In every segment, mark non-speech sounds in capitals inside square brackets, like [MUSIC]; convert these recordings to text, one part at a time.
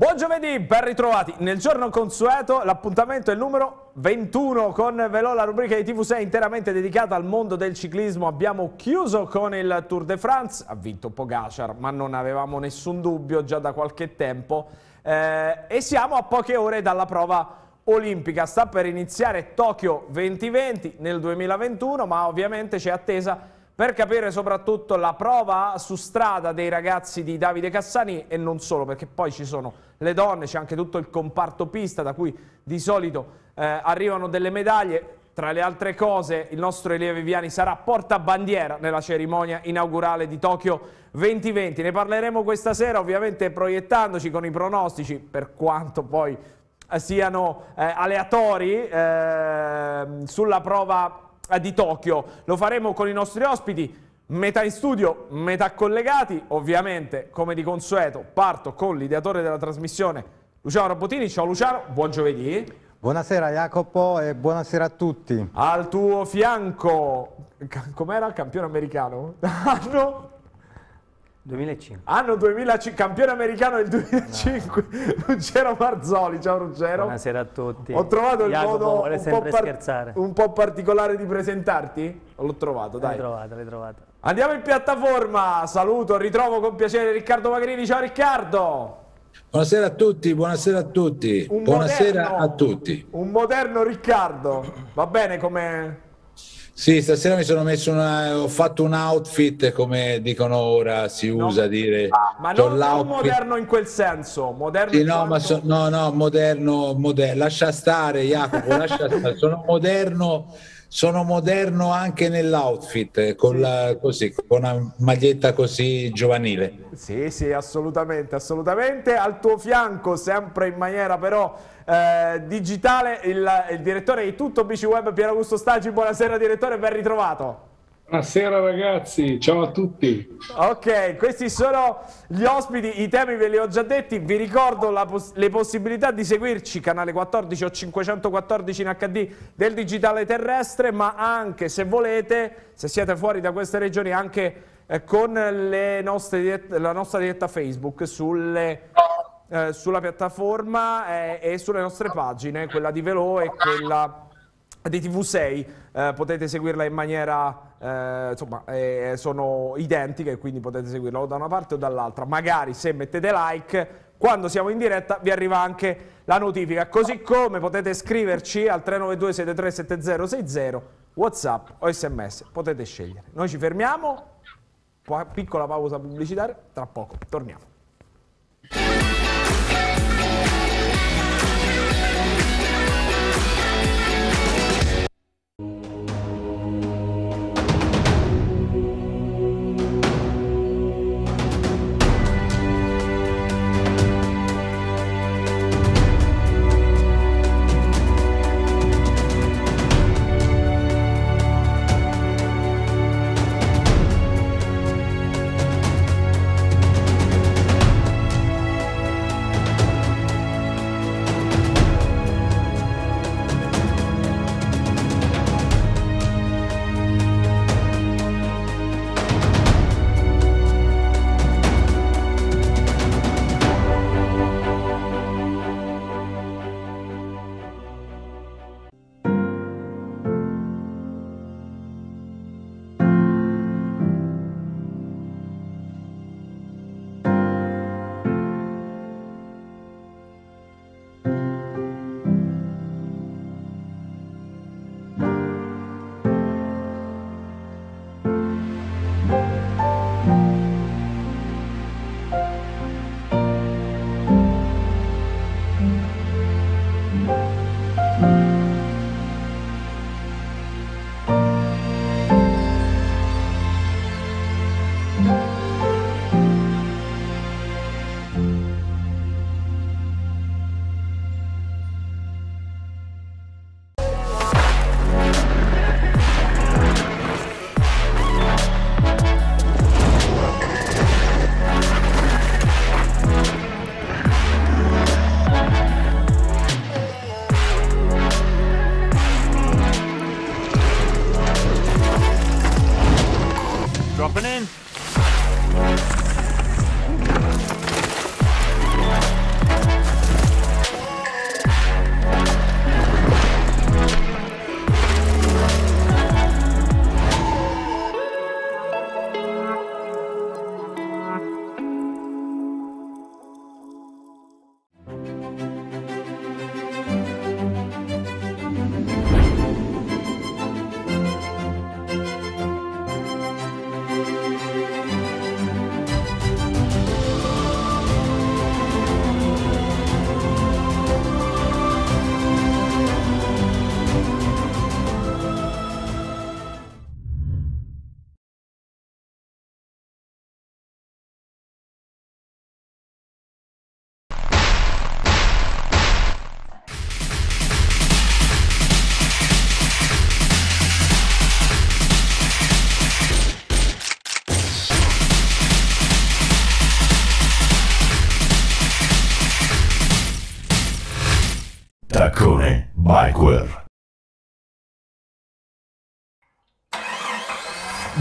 Buon giovedì, ben ritrovati. Nel giorno consueto l'appuntamento è il numero 21 con Velò, la rubrica di TV6 interamente dedicata al mondo del ciclismo. Abbiamo chiuso con il Tour de France, ha vinto Pogacar, ma non avevamo nessun dubbio già da qualche tempo. Eh, e siamo a poche ore dalla prova olimpica. Sta per iniziare Tokyo 2020 nel 2021, ma ovviamente c'è attesa per capire soprattutto la prova su strada dei ragazzi di Davide Cassani e non solo, perché poi ci sono le donne, c'è anche tutto il comparto pista da cui di solito eh, arrivano delle medaglie. Tra le altre cose il nostro Elia Viviani sarà portabandiera nella cerimonia inaugurale di Tokyo 2020. Ne parleremo questa sera ovviamente proiettandoci con i pronostici per quanto poi eh, siano eh, aleatori eh, sulla prova di Tokyo. Lo faremo con i nostri ospiti, metà in studio, metà collegati. Ovviamente, come di consueto, parto con l'ideatore della trasmissione, Luciano Robotini. Ciao Luciano, buon giovedì. Buonasera Jacopo e buonasera a tutti. Al tuo fianco, com'era il campione americano? [LAUGHS] Anno? 2005. Anno 2005, campione americano del 2005, no. Ruggero Marzoli. Ciao Ruggero. Buonasera a tutti. Ho trovato il Jacopo modo un po, un po', particolare di presentarti? L'ho trovato, dai. L'hai trovato, l'hai trovato. Andiamo in piattaforma. Saluto, ritrovo con piacere Riccardo Magrini. Ciao Riccardo. Buonasera a tutti, buonasera a tutti. Un buonasera moderno, a tutti. Un moderno Riccardo. Va bene come sì, stasera mi sono messo una, ho fatto un outfit come dicono ora, si usa dire. Ma non, non, moderno in quel senso, moderno sì, no, quanto... ma so, no, no, moderno, moderno, lascia stare Jacopo, lascia stare, sono moderno sono moderno anche nell'outfit, con, sì. la, così, con una maglietta così giovanile. Sì, sì, assolutamente, assolutamente. Al tuo fianco, sempre in maniera però eh, digitale, il, il, direttore di tutto BC Web, Piero Augusto Stagi. Buonasera direttore, ben ritrovato. Buonasera ragazzi, ciao a tutti. Ok, questi sono gli ospiti, i temi ve li ho già detti, vi ricordo pos le possibilità di seguirci, canale 14 o 514 in HD del digitale terrestre, ma anche se volete, se siete fuori da queste regioni, anche eh, con la nostra diretta Facebook sulle, eh, sulla piattaforma eh, e sulle nostre pagine, quella di Velo e quella di TV6, eh, potete seguirla in maniera eh, insomma, eh, sono identiche, quindi potete seguirla o da una parte o dall'altra. Magari se mettete like, quando siamo in diretta vi arriva anche la notifica, così come potete scriverci al 392 73 7060, Whatsapp o SMS, potete scegliere. Noi ci fermiamo, piccola pausa pubblicitaria, tra poco torniamo.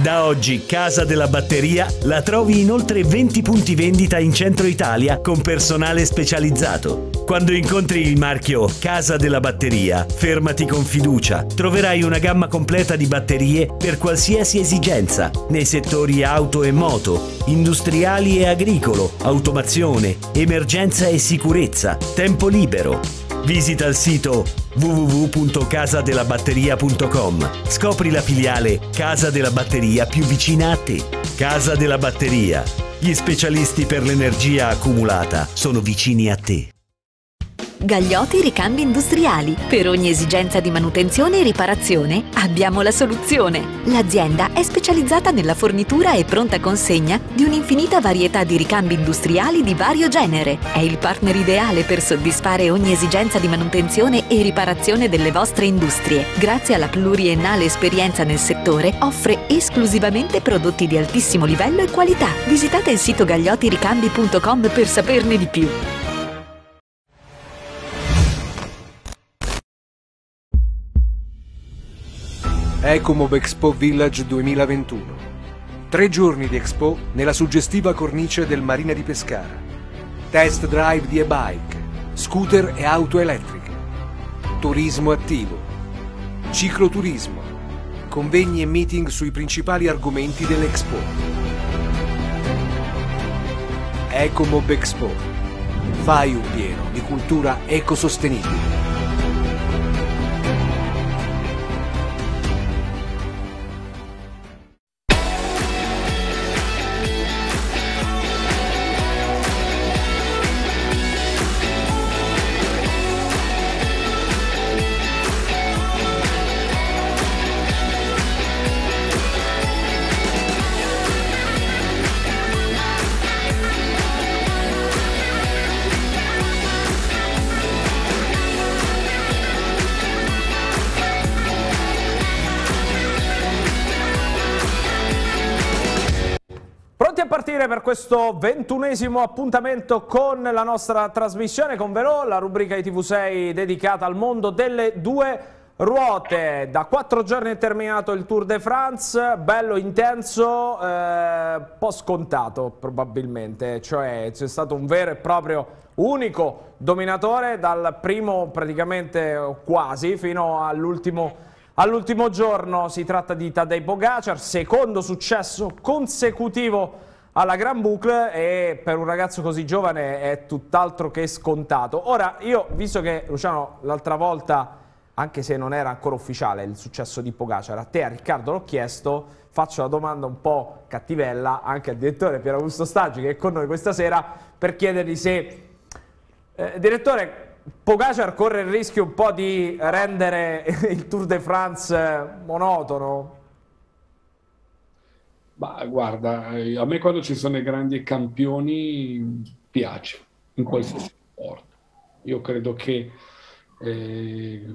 Da oggi Casa della Batteria la trovi in oltre 20 punti vendita in centro Italia con personale specializzato. Quando incontri il marchio Casa della Batteria, fermati con fiducia. Troverai una gamma completa di batterie per qualsiasi esigenza nei settori auto e moto, industriali e agricolo, automazione, emergenza e sicurezza, tempo libero. Visita il sito www.casadelabatteria.com. Scopri la filiale Casa della Batteria più vicina a te. Casa della Batteria. Gli specialisti per l'energia accumulata sono vicini a te. Gagliotti Ricambi Industriali. Per ogni esigenza di manutenzione e riparazione abbiamo la soluzione. L'azienda è specializzata nella fornitura e pronta consegna di un'infinita varietà di ricambi industriali di vario genere. È il partner ideale per soddisfare ogni esigenza di manutenzione e riparazione delle vostre industrie. Grazie alla pluriennale esperienza nel settore, offre esclusivamente prodotti di altissimo livello e qualità. Visitate il sito gagliottiricambi.com per saperne di più. Ecomob Expo Village 2021. Tre giorni di Expo nella suggestiva cornice del Marina di Pescara. Test drive di e-bike, scooter e auto elettriche. Turismo attivo. Cicloturismo. Convegni e meeting sui principali argomenti dell'Expo. Ecomob Expo. Fai un pieno di cultura ecosostenibile. Questo ventunesimo appuntamento con la nostra trasmissione con Velo, la rubrica ITV6 dedicata al mondo delle due ruote. Da quattro giorni è terminato il Tour de France, bello intenso, eh, po' scontato probabilmente, cioè c'è stato un vero e proprio unico dominatore dal primo praticamente quasi fino all'ultimo All'ultimo giorno si tratta di Tadej Pogacar, secondo successo consecutivo alla Gran Boucle e per un ragazzo così giovane è tutt'altro che scontato. Ora, io, visto che Luciano l'altra volta, anche se non era ancora ufficiale il successo di Pogacar, a te, a Riccardo l'ho chiesto, faccio la domanda un po' cattivella anche al direttore Piero Augusto Staggi che è con noi questa sera per chiedergli se... Eh, direttore, Pogacar corre il rischio un po' di rendere il Tour de France monotono? Ma guarda, a me quando ci sono i grandi campioni piace, in qualsiasi sport. Io credo che eh,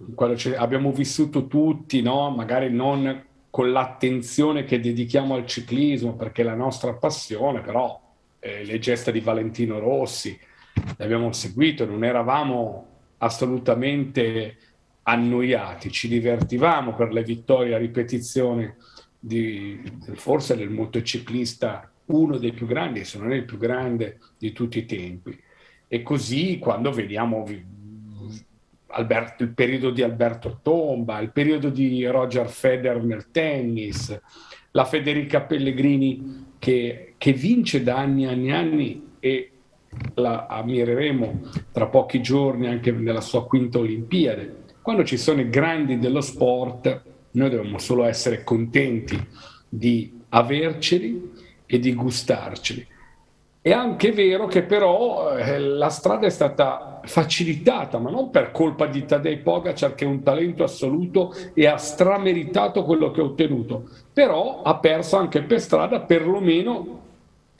abbiamo vissuto tutti, no? magari non con l'attenzione che dedichiamo al ciclismo, perché è la nostra passione, però eh, le gesta di Valentino Rossi, le abbiamo seguito, non eravamo assolutamente annoiati, ci divertivamo per le vittorie a ripetizione di, forse del motociclista, uno dei più grandi, se non è il più grande di tutti i tempi. E così quando vediamo Alberto, il periodo di Alberto Tomba, il periodo di Roger Federer nel tennis, la Federica Pellegrini che, che vince da anni e anni anni e la ammireremo tra pochi giorni anche nella sua quinta Olimpiade. Quando ci sono i grandi dello sport, noi dobbiamo solo essere contenti di averceli e di gustarceli. È anche vero che però eh, la strada è stata facilitata, ma non per colpa di Tadej Pogacar che è un talento assoluto e ha strameritato quello che ha ottenuto, però ha perso anche per strada perlomeno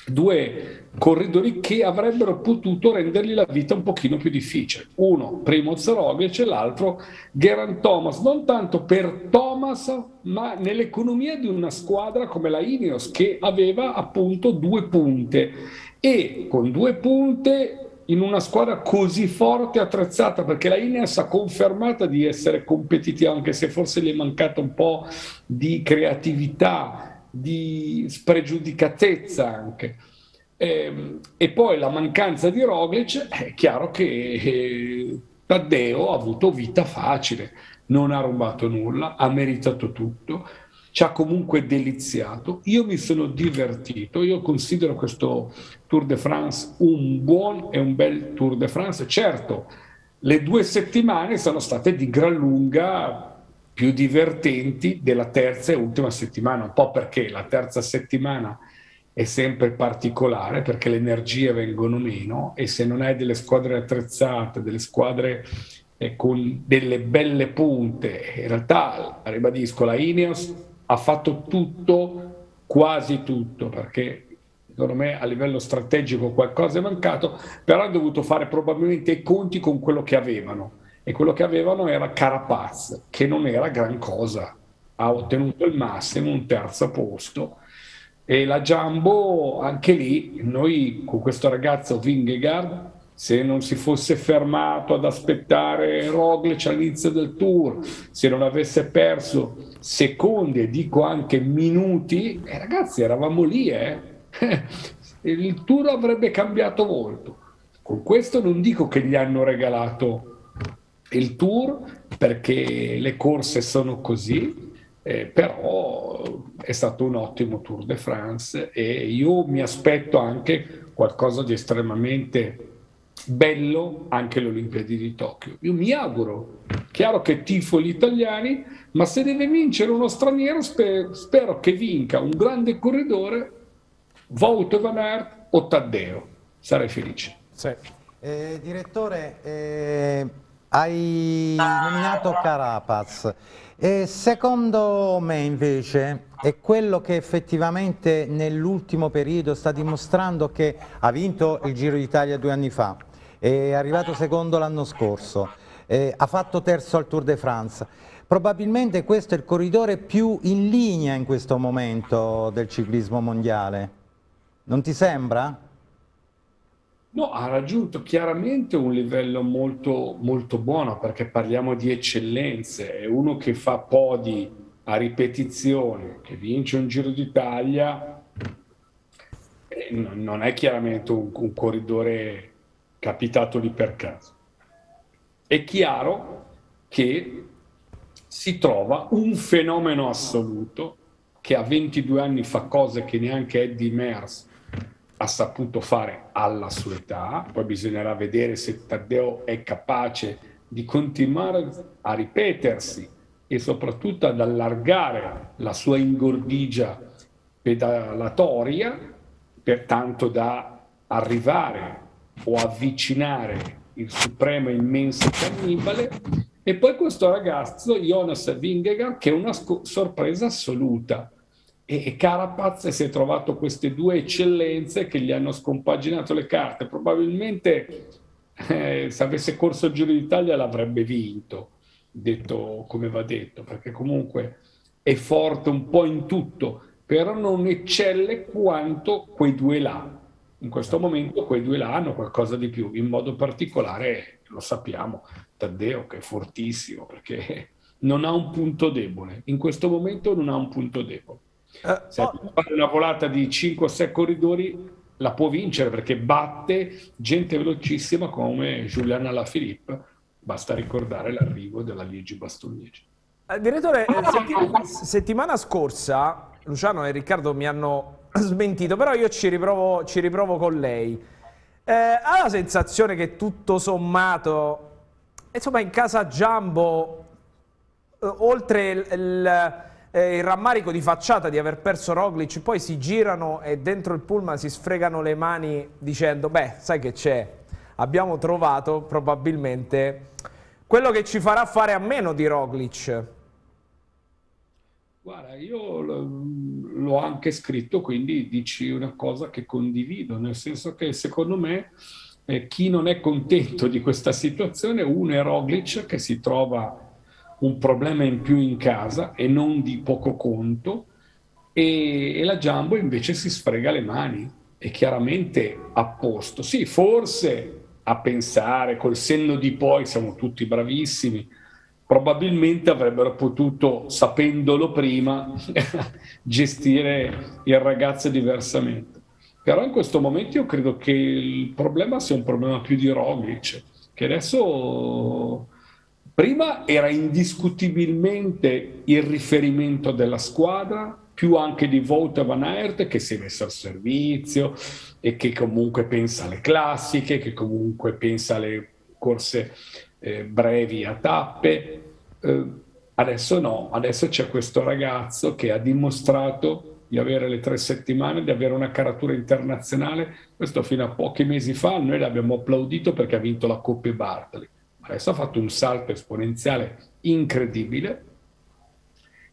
due corridori che avrebbero potuto rendergli la vita un pochino più difficile. Uno, Primoz Roglic e l'altro, Geraint Thomas, non tanto per Thomas, ma nell'economia di una squadra come la Ineos che aveva appunto due punte e con due punte in una squadra così forte e attrezzata perché la Ineos ha confermato di essere competitiva anche se forse gli è mancata un po' di creatività di spregiudicatezza anche. E, ehm, e, poi la mancanza di Roglic, è chiaro che eh, Taddeo ha avuto vita facile, non ha rubato nulla, ha meritato tutto, ci ha comunque deliziato. Io mi sono divertito, io considero questo Tour de France un buon e un bel Tour de France. Certo, le due settimane sono state di gran lunga più divertenti della terza e ultima settimana, un po' perché la terza settimana è sempre particolare perché le energie vengono meno e se non hai delle squadre attrezzate, delle squadre eh, con delle belle punte, in realtà, ribadisco, la Ineos ha fatto tutto, quasi tutto, perché secondo me a livello strategico qualcosa è mancato, però hanno dovuto fare probabilmente i conti con quello che avevano e quello che avevano era Carapaz, che non era gran cosa, ha ottenuto il massimo, un terzo posto. E la Jumbo, anche lì, noi con questo ragazzo Vingegaard se non si fosse fermato ad aspettare Roglic all'inizio del tour, se non avesse perso secondi e dico anche minuti, eh, ragazzi eravamo lì, eh? [LAUGHS] il tour avrebbe cambiato molto. Con questo non dico che gli hanno regalato il tour perché le corse sono così, eh, però è stato un ottimo Tour de France e io mi aspetto anche qualcosa di estremamente bello anche le Olimpiadi di Tokyo. Io mi auguro, chiaro che tifo gli italiani, ma se deve vincere uno straniero sper- spero che vinca un grande corridore, Vout Van Aert o Taddeo. Sarei felice. Sì. Eh, direttore, eh, hai nominato Carapaz. E secondo me invece è quello che effettivamente nell'ultimo periodo sta dimostrando che ha vinto il Giro d'Italia due anni fa, è arrivato secondo l'anno scorso, ha fatto terzo al Tour de France. Probabilmente questo è il corridore più in linea in questo momento del ciclismo mondiale. Non ti sembra? No, ha raggiunto chiaramente un livello molto, molto buono perché parliamo di eccellenze. È uno che fa podi a ripetizione, che vince un Giro d'Italia, non è chiaramente un, un corridore capitato lì per caso. È chiaro che si trova un fenomeno assoluto che a 22 anni fa cose che neanche Eddie Mers ha saputo fare alla sua età, poi bisognerà vedere se Taddeo è capace di continuare a ripetersi e soprattutto ad allargare la sua ingordigia pedalatoria, pertanto da arrivare o avvicinare il supremo immenso cannibale. E poi questo ragazzo, Jonas Vingegaard, che è una sorpresa assoluta e Carapaz si è trovato queste due eccellenze che gli hanno scompaginato le carte. Probabilmente eh, se avesse corso il Giro d'Italia l'avrebbe vinto, detto come va detto, perché comunque è forte un po' in tutto, però non eccelle quanto quei due là. In questo momento quei due là hanno qualcosa di più, in modo particolare lo sappiamo, Taddeo che è fortissimo perché non ha un punto debole, in questo momento non ha un punto debole. Eh, Se oh. fare una volata di 5 o 6 corridori la può vincere perché batte gente velocissima come Giuliana Lafilippe. Basta ricordare l'arrivo della Liegi Bastognesi. Eh, direttore, eh, settimana, settimana scorsa Luciano e Riccardo mi hanno [CLEARS THROAT] smentito, però io ci riprovo, ci riprovo con lei. Eh, ha la sensazione che tutto sommato, insomma, in casa Jumbo, eh, oltre il, il eh, il rammarico di facciata di aver perso Roglic, poi si girano e dentro il pullman si sfregano le mani dicendo, beh, sai che c'è, abbiamo trovato probabilmente quello che ci farà fare a meno di Roglic. Guarda, io l'ho anche scritto, quindi dici una cosa che condivido, nel senso che secondo me eh, chi non è contento di questa situazione, uno è Roglic che si trova un problema in più in casa e non di poco conto e, e la Jumbo invece si sfrega le mani e chiaramente a posto. Sì, forse a pensare col senno di poi siamo tutti bravissimi, probabilmente avrebbero potuto, sapendolo prima, [LAUGHS] gestire il ragazzo diversamente. Però in questo momento io credo che il problema sia un problema più di Roglic, che adesso prima era indiscutibilmente il riferimento della squadra, più anche di Vout Van Aert che si è messo al servizio e che comunque pensa alle classiche, che comunque pensa alle corse eh, brevi a tappe. Eh, adesso no, adesso c'è questo ragazzo che ha dimostrato di avere le tre settimane, di avere una caratura internazionale. Questo fino a pochi mesi fa noi l'abbiamo applaudito perché ha vinto la Coppa Bartoli. Adesso ha fatto un salto esponenziale incredibile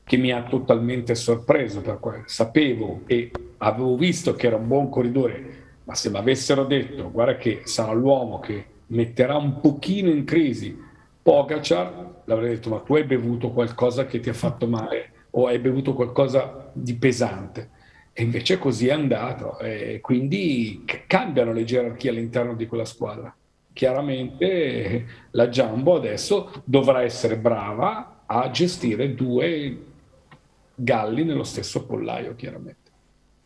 che mi ha totalmente sorpreso perché sapevo e avevo visto che era un buon corridore, ma se mi avessero detto guarda che sarà l'uomo che metterà un pochino in crisi Pogacar, l'avrei detto ma tu hai bevuto qualcosa che ti ha fatto male o hai bevuto qualcosa di pesante. E invece così è andato, e quindi cambiano le gerarchie all'interno di quella squadra. Chiaramente la Jumbo adesso dovrà essere brava a gestire due galli nello stesso pollaio, chiaramente.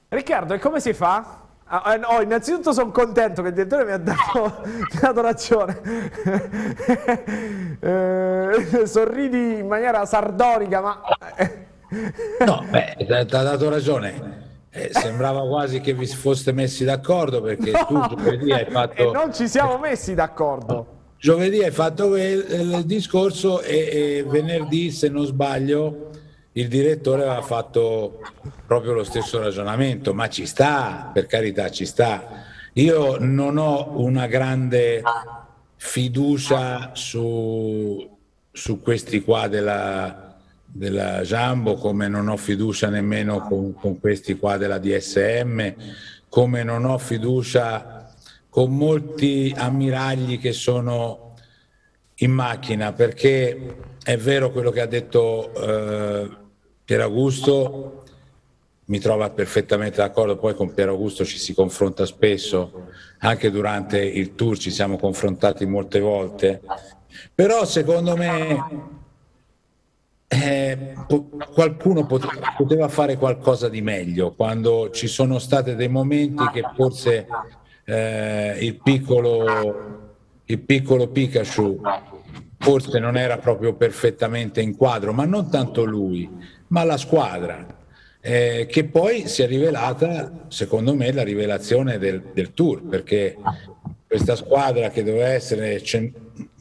Riccardo, e come si fa? Ah, eh, no, innanzitutto sono contento che il direttore mi ha dato, [LAUGHS] mi ha dato ragione. [LAUGHS] eh, [LAUGHS] sorridi in maniera sardonica, ma... No, beh, ti ha dato ragione. Eh, sembrava quasi che vi foste messi d'accordo perché no, tu giovedì hai [LAUGHS] fatto... E non ci siamo messi d'accordo. Giovedì hai fatto il, discorso e, e, venerdì, se non sbaglio, il direttore aveva fatto proprio lo stesso ragionamento, ma ci sta, per carità, ci sta. Io non ho una grande fiducia su, su questi qua della, della Jambo, come non ho fiducia nemmeno con, con, questi qua della DSM, come non ho fiducia con molti ammiragli che sono in macchina, perché è vero quello che ha detto eh, Pier Augusto, mi trova perfettamente d'accordo, poi con Pier Augusto ci si confronta spesso, anche durante il tour ci siamo confrontati molte volte, però secondo me eh, qualcuno poteva fare qualcosa di meglio quando ci sono stati dei momenti che forse eh, il, piccolo, il piccolo Pikachu forse non era proprio perfettamente in quadro, ma non tanto lui, ma la squadra. Eh, che poi si è rivelata, secondo me, la rivelazione del, del tour, perché questa squadra che doveva essere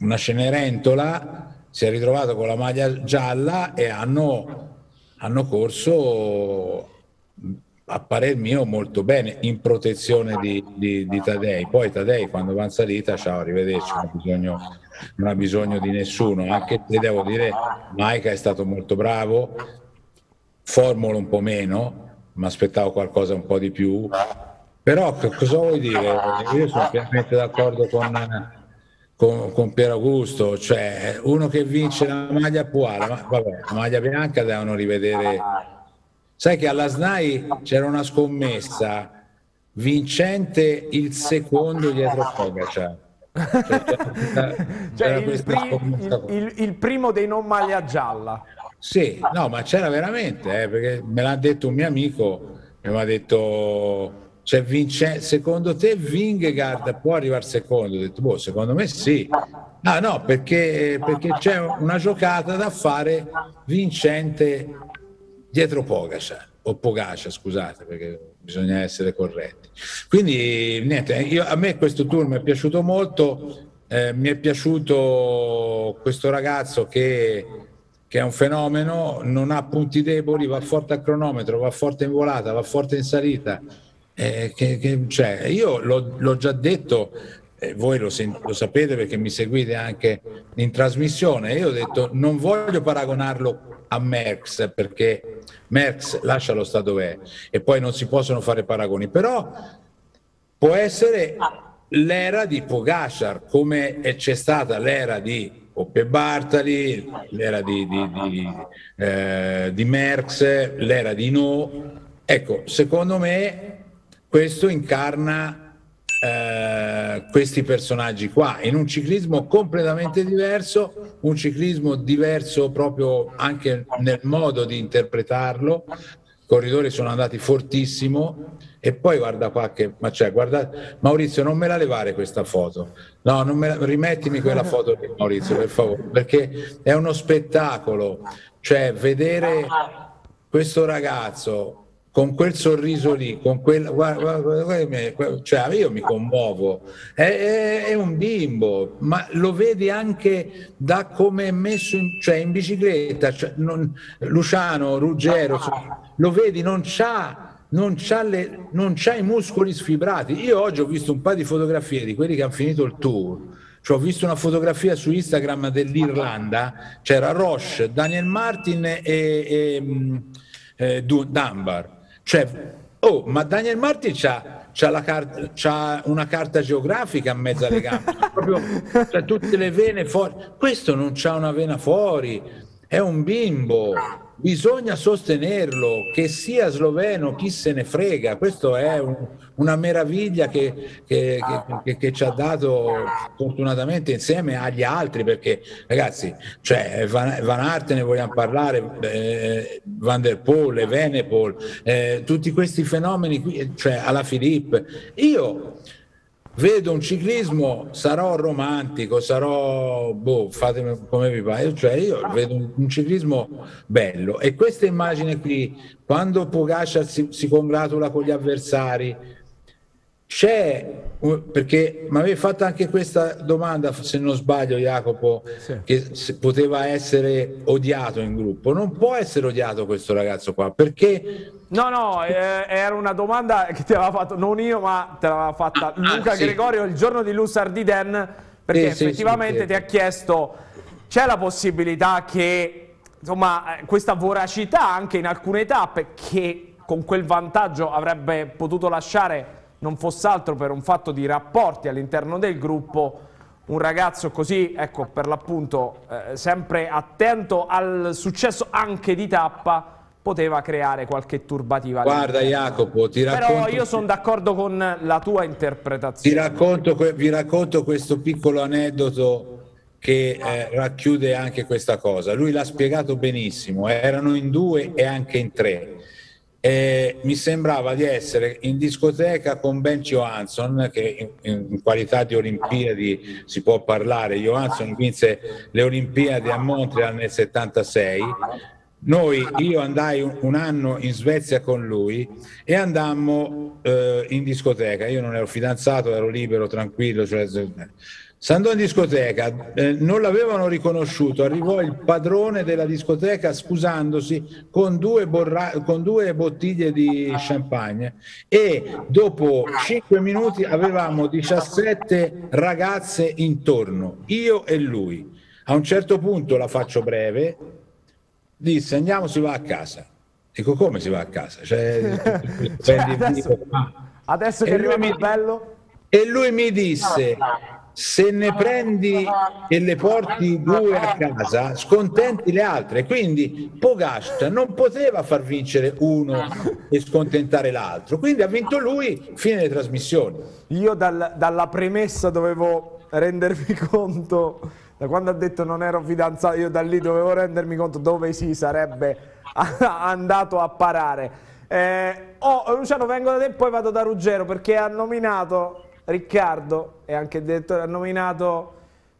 una Cenerentola si è ritrovato con la maglia gialla e hanno, hanno corso a parer mio molto bene in protezione di, di, di, Tadei. Poi Tadei quando va in salita ciao arrivederci non ha bisogno, non ha bisogno di nessuno. Anche se devo dire Maika è stato molto bravo Formula un po' meno mi aspettavo qualcosa un po' di più. Però cosa vuoi dire? Io sono pienamente d'accordo con con, con Pier Augusto, cioè uno che vince la maglia puala, ma vabbè, la maglia bianca devono rivedere. Sai che alla SNAI c'era una scommessa vincente il secondo dietro Pogacar. Cioè, cioè, il, pri- il, il, primo dei non maglia gialla. Sì, no, ma c'era veramente, eh, perché me l'ha detto un mio amico, mi ha detto cioè, vince, secondo te Vingegaard può arrivare secondo? Ho detto, boh, secondo me sì. Ah no, perché, perché c'è una giocata da fare vincente dietro Pogacar, o Pogacar, scusate, perché bisogna essere corretti. Quindi, niente, io, a me questo tour mi è piaciuto molto, eh, mi è piaciuto questo ragazzo che, che, è un fenomeno, non ha punti deboli, va forte a cronometro, va forte in volata, va forte in salita eh, che, che, cioè, io l'ho, l'ho, già detto, eh, voi lo, sen- lo, sapete perché mi seguite anche in trasmissione, io ho detto non voglio paragonarlo a Merckx perché Merckx lascia lo stato dov'è e poi non si possono fare paragoni, però può essere l'era di Pogacar come c'è stata l'era di Oppe Bartali, l'era di, di, di, eh, di Merckx, l'era di No. Ecco, secondo me questo incarna eh, questi personaggi qua in un ciclismo completamente diverso, un ciclismo diverso proprio anche nel modo di interpretarlo. I corridori sono andati fortissimo. E poi guarda qua che ma cioè, guarda Maurizio non me la levare questa foto. No non me la, rimettimi quella foto di Maurizio per favore perché è uno spettacolo. Cioè vedere questo ragazzo con quel sorriso lì, con quel, guarda, guarda, guarda, cioè io mi commuovo, è, è, è, un bimbo, ma lo vedi anche da come è messo in, cioè in bicicletta, cioè non, Luciano, Ruggero, lo vedi, non c'ha, non, c'ha le, non c'ha i muscoli sfibrati. Io oggi ho visto un paio di fotografie di quelli che hanno finito il tour, cioè, ho visto una fotografia su Instagram dell'Irlanda, c'era Roche, Daniel Martin e, e, mm, eh, Dunbar cioè, oh, ma Daniel Martin c'ha, c'ha, car- c'ha una carta geografica in mezzo alle gambe, [LAUGHS] proprio, cioè, tutte le vene fuori. Questo non c'ha una vena fuori, è un bimbo bisogna sostenerlo, che sia sloveno, chi se ne frega, questo è un, una meraviglia che, che, che, che, ci ha dato fortunatamente insieme agli altri, perché ragazzi, cioè, Van, Van Arte ne vogliamo parlare, eh, Van der Poel, Evenepoel, eh, tutti questi fenomeni qui, cioè alla Filippo, io vedo un ciclismo, sarò romantico, sarò, boh, fatemi come vi pare, cioè io vedo un, un ciclismo bello. E questa immagine qui, quando Pogacar si, si congratula con gli avversari, c'è, perché mi avevi fatto anche questa domanda, se non sbaglio Jacopo, sì. che poteva essere odiato in gruppo, non può essere odiato questo ragazzo qua, perché No, no, eh, era una domanda che ti aveva fatto, non io, ma te l'aveva fatta ah, Luca ah, sì. Gregorio il giorno di Lussardiden, perché sì, effettivamente sì, ti ha chiesto, c'è la possibilità che, insomma, eh, questa voracità anche in alcune tappe, che con quel vantaggio avrebbe potuto lasciare, non fosse altro per un fatto di rapporti all'interno del gruppo, un ragazzo così, ecco, per l'appunto, eh, sempre attento al successo anche di tappa, poteva creare qualche turbativa. Guarda Jacopo, ti racconto... Però io sono d'accordo con la tua interpretazione. Ti racconto, vi racconto questo piccolo aneddoto che eh, racchiude anche questa cosa. Lui l'ha spiegato benissimo, erano in due e anche in tre. Eh, mi sembrava di essere in discoteca con Ben Johansson, che in, in, qualità di Olimpiadi si può parlare. Johansson vinse le Olimpiadi a Montreal nel 76 noi, io andai un, anno in Svezia con lui e andammo eh, in discoteca. Io non ero fidanzato, ero libero, tranquillo. Cioè, si andò in discoteca, eh, non l'avevano riconosciuto, arrivò il padrone della discoteca scusandosi con due, borra- con due bottiglie di champagne e dopo 5 minuti avevamo 17 ragazze intorno, io e lui. A un certo punto la faccio breve, disse andiamo, si va a casa. Dico come si va a casa? Cioè, [LAUGHS] cioè, adesso, adesso che arriva il bello? E lui mi disse se ne prendi e le porti due a casa, scontenti le altre. Quindi Pogascia non poteva far vincere uno e scontentare l'altro. Quindi ha vinto lui, fine delle trasmissioni. Io dal, dalla premessa dovevo rendermi [LAUGHS] conto da quando ha detto non ero fidanzato, io da lì dovevo rendermi conto dove si sarebbe [LAUGHS] andato a parare. Eh, oh, Luciano, vengo da te e poi vado da Ruggero perché ha nominato Riccardo e anche il direttore ha nominato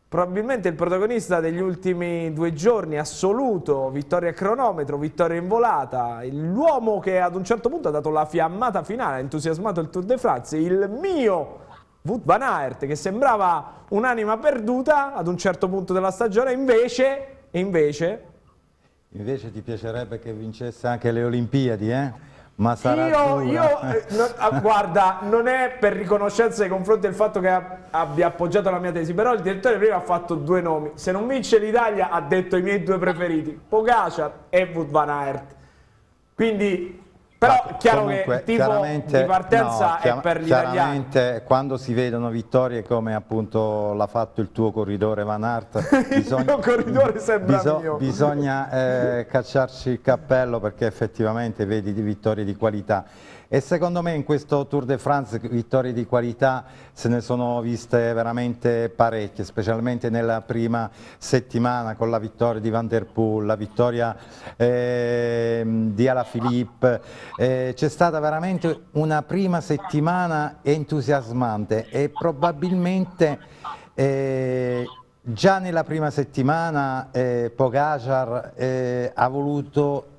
probabilmente il protagonista degli ultimi due giorni assoluto, vittoria a cronometro, vittoria in volata, l'uomo che ad un certo punto ha dato la fiammata finale, ha entusiasmato il Tour de France, il mio Wout van Aert che sembrava un'anima perduta ad un certo punto della stagione, invece, invece... Invece ti piacerebbe che vincesse anche le Olimpiadi, eh? Ma sarà io, io eh, no, ah, guarda, non è per riconoscenza nei confronti del fatto che abbia appoggiato la mia tesi, però il direttore prima ha fatto due nomi. Se non vince l'Italia ha detto i miei due preferiti, Pogacar e Wout van Aert. Quindi Però è chiaro comunque, che il tipo chiaramente- di partenza no, è chiam- per gli italiani. Chiaramente quando si vedono vittorie come appunto l'ha fatto il tuo corridore Van Aert, [LAUGHS] mio corridore sembra mio. bisogna eh, cacciarci il cappello perché effettivamente vedi di vittorie di qualità. E secondo me in questo Tour de France vittorie di qualità se ne sono viste veramente parecchie, specialmente nella prima settimana con la vittoria di Van Der Poel, la vittoria ehm, di Alaphilippe. Eh, C'è stata veramente una prima settimana entusiasmante e probabilmente eh, già nella prima settimana eh, Pogacar eh, ha voluto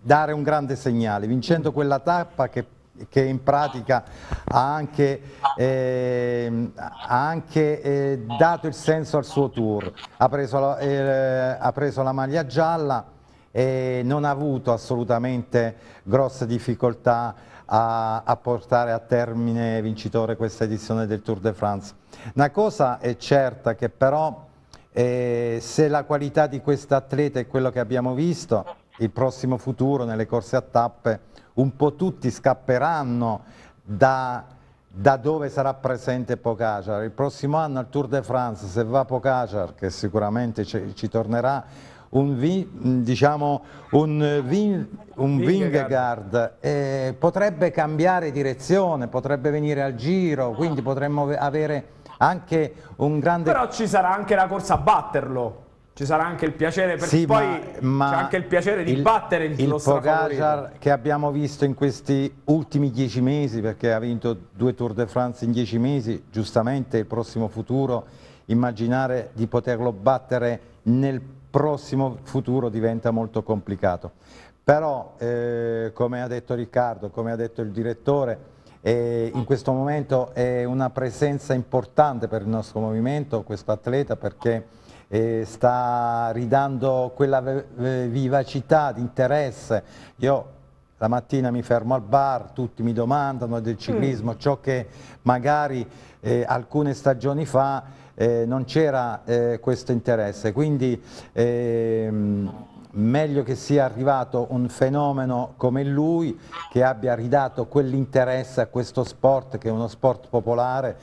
dare un grande segnale, vincendo quella tappa che, che in pratica ha anche, ehm, ha anche, eh, dato il senso al suo tour, ha preso la, eh, ha preso la maglia gialla e non ha avuto assolutamente grosse difficoltà a, a portare a termine vincitore questa edizione del Tour de France. Una cosa è certa che però eh, se la qualità di questo atleta è quello che abbiamo visto, il prossimo futuro nelle corse a tappe un po' tutti scapperanno da, da dove sarà presente Pogacar. Il prossimo anno al Tour de France, se va Pogacar, che sicuramente ci, ci tornerà, un, vi, diciamo, un, vin, un Vingegaard eh, potrebbe cambiare direzione, potrebbe venire al giro, quindi potremmo avere anche un grande... Però ci sarà anche la corsa a batterlo. Ci sarà anche il piacere, perché Sì, poi ma- ma c'è anche il piacere di battere il, il. Pogacar che abbiamo visto in questi ultimi dieci mesi, perché ha vinto due Tour de France in dieci mesi, giustamente il prossimo futuro, immaginare di poterlo battere nel prossimo futuro diventa molto complicato. Però, eh, come ha detto Riccardo, come ha detto il direttore, eh, in questo momento è una presenza importante per il nostro movimento, questo atleta, perché eh, sta ridando quella vivacità di interesse. Io la mattina mi fermo al bar, tutti mi domandano del ciclismo, ciò che magari eh, alcune stagioni fa eh, non c'era eh, questo interesse, quindi ehm, meglio che sia arrivato un fenomeno come lui che abbia ridato quell'interesse a questo sport che è uno sport popolare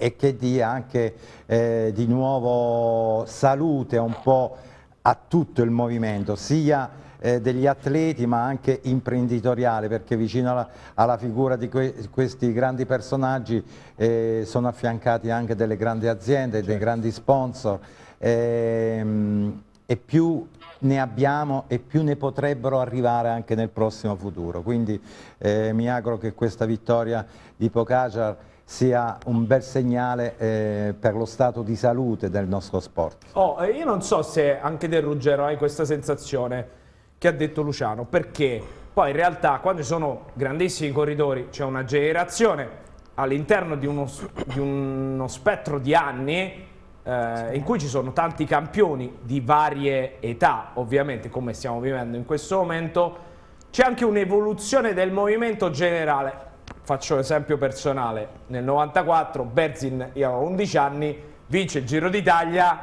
e, che dia anche eh, di nuovo salute un po' a tutto il movimento, sia eh, degli atleti ma anche imprenditoriale perché vicino alla, alla figura di que- questi grandi personaggi eh, sono affiancati anche delle grandi aziende, dei grandi sponsor ehm, e più ne abbiamo e più ne potrebbero arrivare anche nel prossimo futuro. Quindi eh, mi auguro che questa vittoria di Pogacar sia un bel segnale eh, per lo stato di salute del nostro sport. Oh, io non so se anche te Ruggero hai questa sensazione che ha detto Luciano, perché poi in realtà quando ci sono grandissimi corridori c'è una generazione all'interno di di uno spettro di anni eh, in cui ci sono tanti campioni di varie età, ovviamente come stiamo vivendo in questo momento, c'è anche un'evoluzione del movimento generale. Faccio l'esempio personale, nel 94 Berzin, io avevo 11 anni, vince il Giro d'Italia,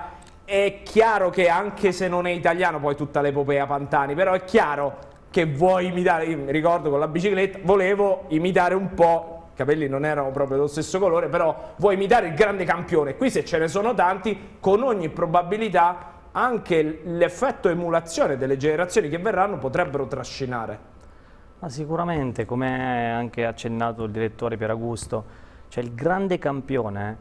è chiaro che anche se non è italiano poi tutta l'epopea Pantani, però è chiaro che vuoi imitare, io mi ricordo con la bicicletta, volevo imitare un po', i capelli non erano proprio dello stesso colore, però vuoi imitare il grande campione, qui se ce ne sono tanti, con ogni probabilità anche l'effetto emulazione delle generazioni che verranno potrebbero trascinare. Ma sicuramente, come anche accennato il direttore Pieragusto, cioè il grande campione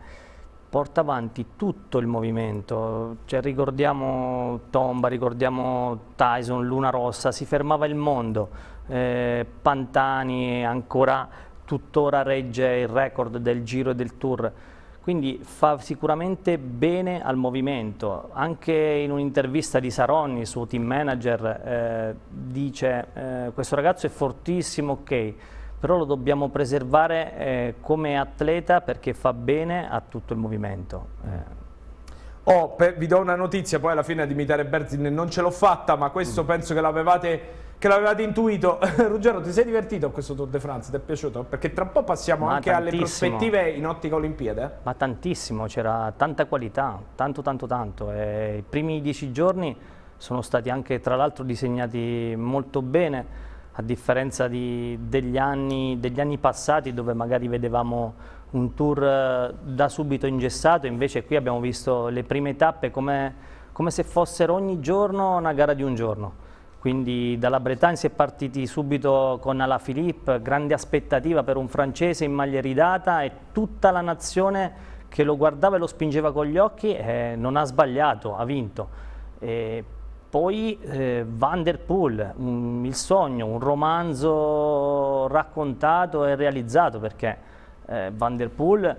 porta avanti tutto il movimento, cioè, ricordiamo Tomba, ricordiamo Tyson, Luna Rossa, si fermava il mondo, eh, Pantani ancora tuttora regge il record del Giro e del Tour, quindi fa sicuramente bene al movimento. Anche in un'intervista di Saronni, suo team manager, eh, dice eh, questo ragazzo è fortissimo, ok, però lo dobbiamo preservare eh, come atleta perché fa bene a tutto il movimento. Eh, Oh, per- vi do una notizia, poi alla fine ad imitare Berzin non ce l'ho fatta, ma questo penso che l'avevate, che l'avevate intuito. [LAUGHS] Ruggero, ti sei divertito a questo Tour de France? Ti è piaciuto? Perché tra un po' passiamo Ma anche alle tantissimo. prospettive in ottica Olimpiade. Ma tantissimo, c'era tanta qualità, tanto tanto tanto. E I primi dieci giorni sono stati anche tra l'altro disegnati molto bene, a differenza di, degli, anni, degli, anni, passati dove magari vedevamo un tour eh, da subito ingessato, invece qui abbiamo visto le prime tappe come, come se fossero ogni giorno una gara di un giorno. Quindi dalla Bretagne si è partiti subito con Alaphilippe, grande aspettativa per un francese in maglia ridata e tutta la nazione che lo guardava e lo spingeva con gli occhi e non ha sbagliato, ha vinto. E poi eh, Van der Poel, un, il sogno, un romanzo raccontato e realizzato perché eh, Van der Poel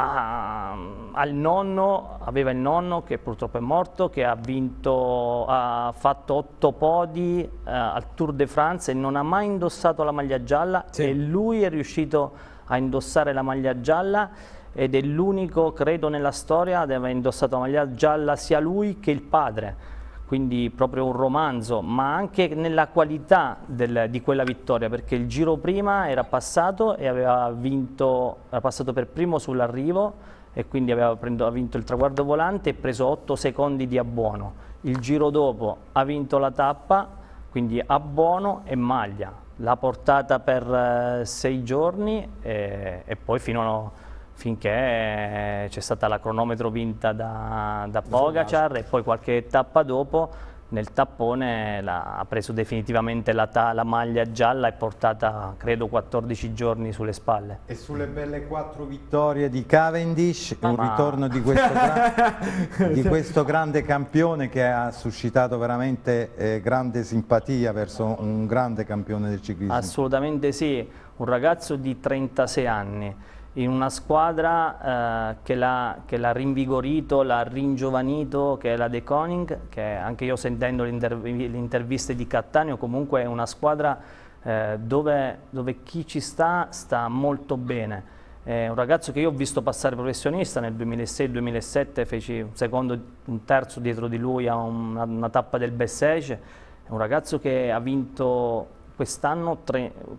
ha, al nonno, aveva il nonno che purtroppo è morto, che ha vinto, ha fatto otto podi eh, al Tour de France e non ha mai indossato la maglia gialla sì. e lui è riuscito a indossare la maglia gialla ed è l'unico, credo, nella storia ad aver indossato la maglia gialla sia lui che il padre quindi proprio un romanzo, ma anche nella qualità del, di quella vittoria, perché il giro prima era passato e aveva vinto, era passato per primo sull'arrivo e quindi aveva, prendo, ha vinto il traguardo volante e preso 8 secondi di abbuono. Il giro dopo ha vinto la tappa, quindi abbuono e maglia. L'ha portata per 6 eh, giorni e, e poi fino a finché c'è stata la cronometro vinta da, da Pogacar e poi qualche tappa dopo nel tappone la, ha preso definitivamente la, la, maglia gialla e portata credo 14 giorni sulle spalle. E sulle belle quattro vittorie di Cavendish, un Ma... ritorno di questo, gran, [LAUGHS] di questo, grande campione che ha suscitato veramente eh, grande simpatia verso un grande campione del ciclismo. Assolutamente sì, un ragazzo di 36 anni in una squadra eh, che l'ha rinvigorito, l'ha ringiovanito, che è la De Koning, che anche io sentendo le, interviste di Cattaneo comunque è una squadra eh, dove, dove, chi ci sta sta molto bene. È un ragazzo che io ho visto passare professionista nel 2006-2007, feci un secondo, un terzo dietro di lui a una, una tappa del Bessège, è un ragazzo che ha vinto quest'anno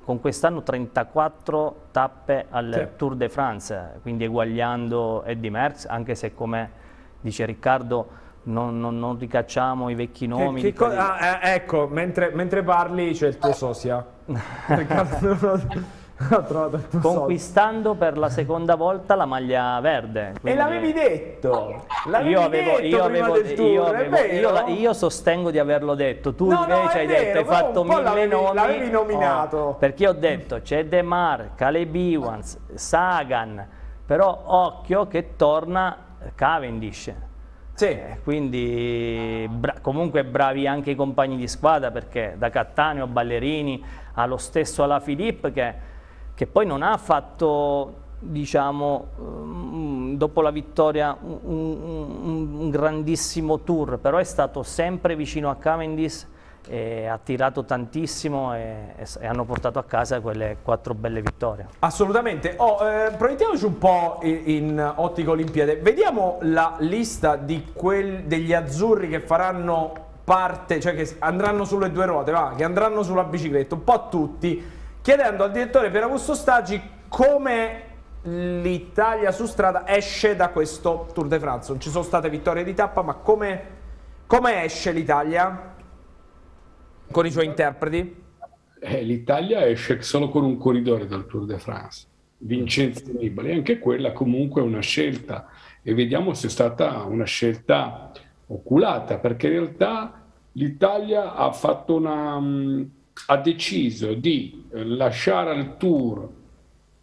con quest'anno 34 tappe al sì. Tour de France, quindi eguagliando Eddie Merckx, anche se come dice Riccardo non, non, non ricacciamo i vecchi nomi. Che, che ah, eh, ecco, mentre, mentre, parli c'è il tuo sosia. [LAUGHS] [LAUGHS] Conquistando per la seconda volta la maglia verde. E l'avevi detto! Io avevo, detto io, avevo, io, avevo io, sostengo di averlo detto, tu no, invece no, hai vero, detto, hai fatto mille nomi. L'avevi nominato. Oh, perché ho detto c'è De Mar, Caleb Evans, Sagan, però occhio che torna Cavendish. Sì. Eh, quindi bra comunque bravi anche i compagni di squadra perché da Cattaneo, Ballerini, allo stesso Ala Filippo che che poi non ha fatto, diciamo, mm, dopo la vittoria un, un, un, grandissimo tour, però è stato sempre vicino a Cavendish e ha tirato tantissimo e, e, hanno portato a casa quelle quattro belle vittorie. Assolutamente. Oh, eh, proiettiamoci un po' in, in ottica olimpiade. Vediamo la lista quel, degli azzurri che faranno parte, cioè che andranno sulle due ruote, va, che andranno sulla bicicletta, un po' tutti chiedendo al direttore Pier Augusto Stagi come l'Italia su strada esce da questo Tour de France. Non ci sono state vittorie di tappa, ma come, come esce l'Italia con i suoi interpreti? Eh, L'Italia esce solo con un corridore dal Tour de France, Vincenzo Nibali. Anche quella comunque è una scelta e vediamo se è stata una scelta oculata, perché in realtà l'Italia ha fatto una ha deciso di eh, lasciare al tour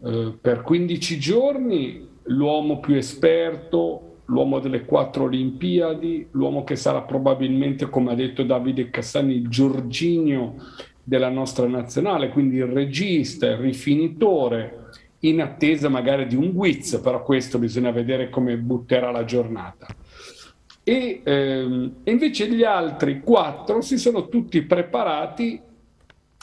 eh, per 15 giorni l'uomo più esperto, l'uomo delle quattro Olimpiadi, l'uomo che sarà probabilmente, come ha detto Davide Cassani, il Giorginio della nostra nazionale, quindi il regista, il rifinitore, in attesa magari di un guizzo, però questo bisogna vedere come butterà la giornata. E, ehm, invece gli altri quattro si sono tutti preparati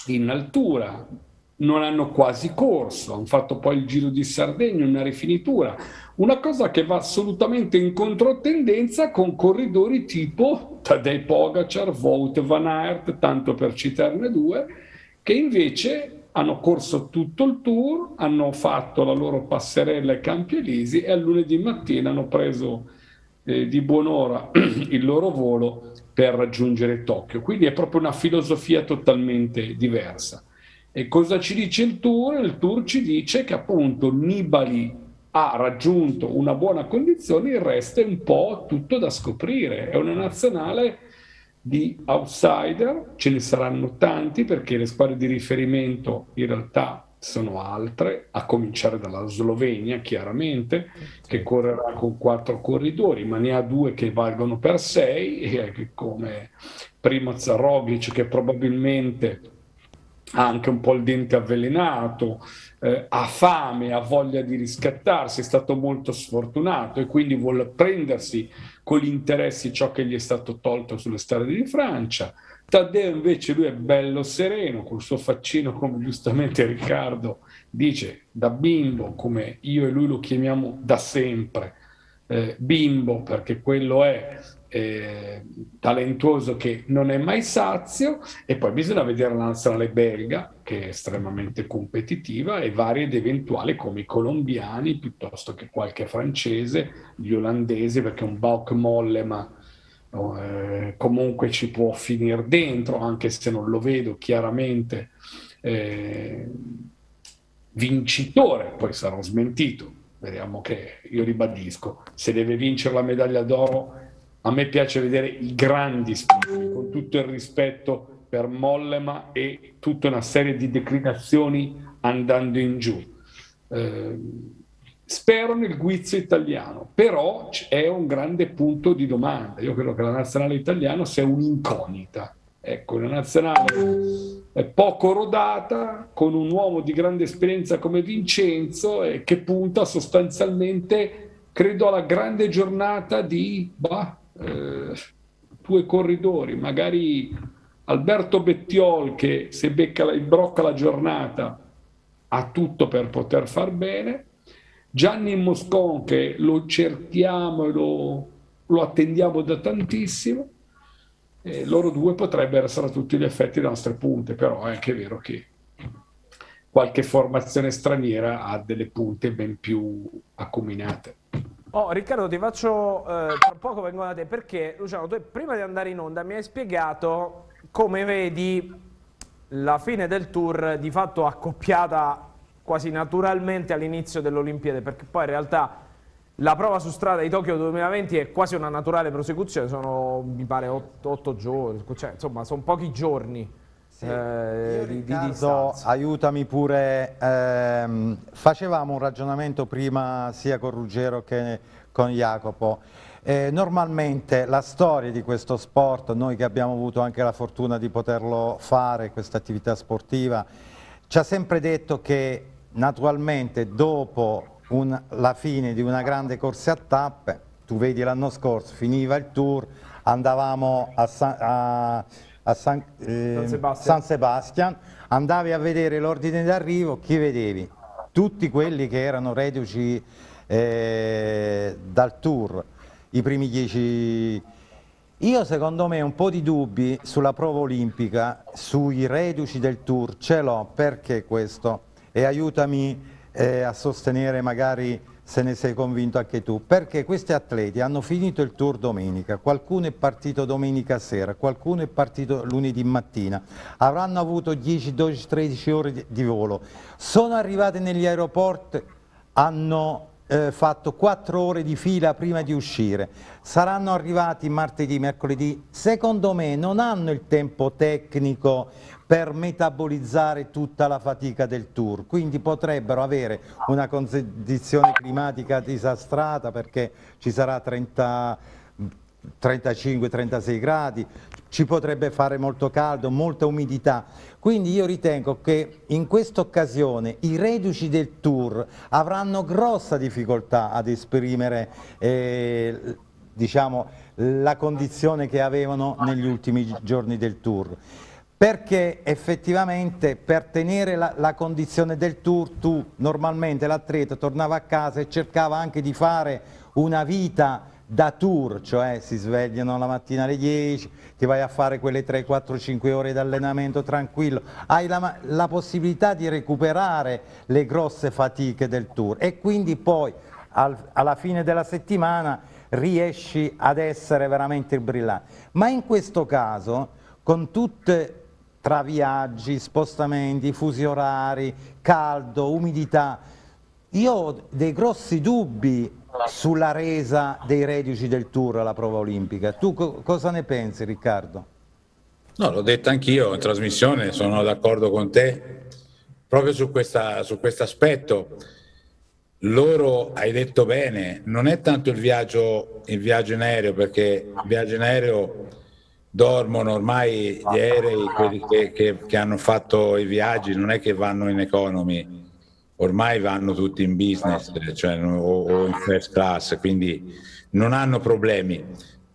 in altura, non hanno quasi corso, hanno fatto poi il Giro di Sardegna, una rifinitura, una cosa che va assolutamente in controtendenza con corridori tipo Tadej Pogacar, Wout Van Aert, tanto per citarne due, che invece hanno corso tutto il tour, hanno fatto la loro passerella ai Campi Elisi e al lunedì mattina hanno preso eh, di buon'ora [CLEARS THROAT] il loro volo per raggiungere Tokyo. Quindi è proprio una filosofia totalmente diversa. E cosa ci dice il tour? Il tour ci dice che appunto Nibali ha raggiunto una buona condizione, il resto è un po' tutto da scoprire. È una nazionale di outsider, ce ne saranno tanti perché le squadre di riferimento in realtà sono altre, a cominciare dalla Slovenia chiaramente, che correrà con quattro corridori, ma ne ha due che valgono per sei, e come Primoz Roglic che probabilmente ha anche un po' il dente avvelenato, eh, ha fame, ha voglia di riscattarsi, è stato molto sfortunato e quindi vuole prendersi con gli interessi ciò che gli è stato tolto sulle strade di Francia. Taddeo invece lui è bello sereno, col suo faccino, come giustamente Riccardo dice, da bimbo, come io e lui lo chiamiamo da sempre, eh, bimbo perché quello è eh, talentuoso che non è mai sazio e poi bisogna vedere la nazionale belga che è estremamente competitiva e vari ed eventuali come i colombiani piuttosto che qualche francese, gli olandesi perché un Bauch molle eh, comunque ci può finire dentro anche se non lo vedo chiaramente eh, vincitore, poi sarò smentito. Vediamo che io ribadisco, se deve vincere la medaglia d'oro a me piace vedere i grandi spiriti, con tutto il rispetto per Mollema e tutta una serie di declinazioni andando in giù. Eh, spero nel guizzo italiano, però è un grande punto di domanda. Io credo che la nazionale italiana sia un'incognita. Ecco, una nazionale è poco rodata, con un uomo di grande esperienza come Vincenzo, e che punta sostanzialmente, credo, alla grande giornata di bah, eh, due corridori, magari Alberto Bettiol che se becca la, brocca la giornata ha tutto per poter far bene, Gianni Moscon che lo cerchiamo e lo, lo attendiamo da tantissimo, e loro due potrebbero essere a tutti gli effetti le nostre punte, però è anche vero che qualche formazione straniera ha delle punte ben più accomunate. Oh, Riccardo, ti faccio eh, tra poco vengo da te perché, Luciano, tu prima di andare in onda mi hai spiegato come vedi la fine del tour di fatto accoppiata quasi naturalmente all'inizio dell'Olimpiade, perché poi in realtà la prova su strada di Tokyo 2020 è quasi una naturale prosecuzione, sono mi pare 8 giorni, cioè insomma sono pochi giorni sì. eh, di, di distanza. aiutami pure, ehm, facevamo un ragionamento prima sia con Ruggero che con Jacopo. Eh, normalmente la storia di questo sport, noi che abbiamo avuto anche la fortuna di poterlo fare, questa attività sportiva, ci ha sempre detto che naturalmente dopo un, la fine di una grande corsa a tappe, tu vedi l'anno scorso, finiva il tour, andavamo a, a a San, eh, San, Sebastian. San Sebastian, andavi a vedere l'ordine d'arrivo, chi vedevi? Tutti quelli che erano reduci eh, dal tour, i primi dieci... Io secondo me un po' di dubbi sulla prova olimpica, sui reduci del tour, ce l'ho, perché questo? E aiutami eh, a sostenere magari se ne sei convinto anche tu, perché questi atleti hanno finito il tour domenica, qualcuno è partito domenica sera, qualcuno è partito lunedì mattina, avranno avuto 10, 12, 13 ore di volo, sono arrivati negli aeroporti, hanno eh, fatto 4 ore di fila prima di uscire, saranno arrivati martedì, mercoledì, secondo me non hanno il tempo tecnico per metabolizzare tutta la fatica del tour, quindi potrebbero avere una condizione climatica disastrata perché ci sarà 35-36 gradi, ci potrebbe fare molto caldo, molta umidità, quindi io ritengo che in questa occasione i reduci del tour avranno grossa difficoltà ad esprimere eh, diciamo, la condizione che avevano negli ultimi giorni del tour perché effettivamente per tenere la, la condizione del tour tu normalmente l'atleta tornava a casa e cercava anche di fare una vita da tour, cioè si svegliano la mattina alle 10, ti vai a fare quelle 3, 4, 5 ore di allenamento tranquillo, hai la, la possibilità di recuperare le grosse fatiche del tour e quindi poi al, alla fine della settimana riesci ad essere veramente il brillante. Ma in questo caso, con tutte tra viaggi, spostamenti, fusi orari, caldo, umidità, io ho dei grossi dubbi sulla resa dei reduci del Tour alla prova olimpica. Tu co cosa ne pensi Riccardo? No, l'ho detto anch'io in trasmissione, sono d'accordo con te proprio su, questa, su questo aspetto. Loro, hai detto bene, non è tanto il viaggio, il viaggio in aereo, perché il viaggio in aereo dormono ormai gli aerei, quelli che, che, che hanno fatto i viaggi, non è che vanno in economy, ormai vanno tutti in business cioè, o, o in first class, quindi non hanno problemi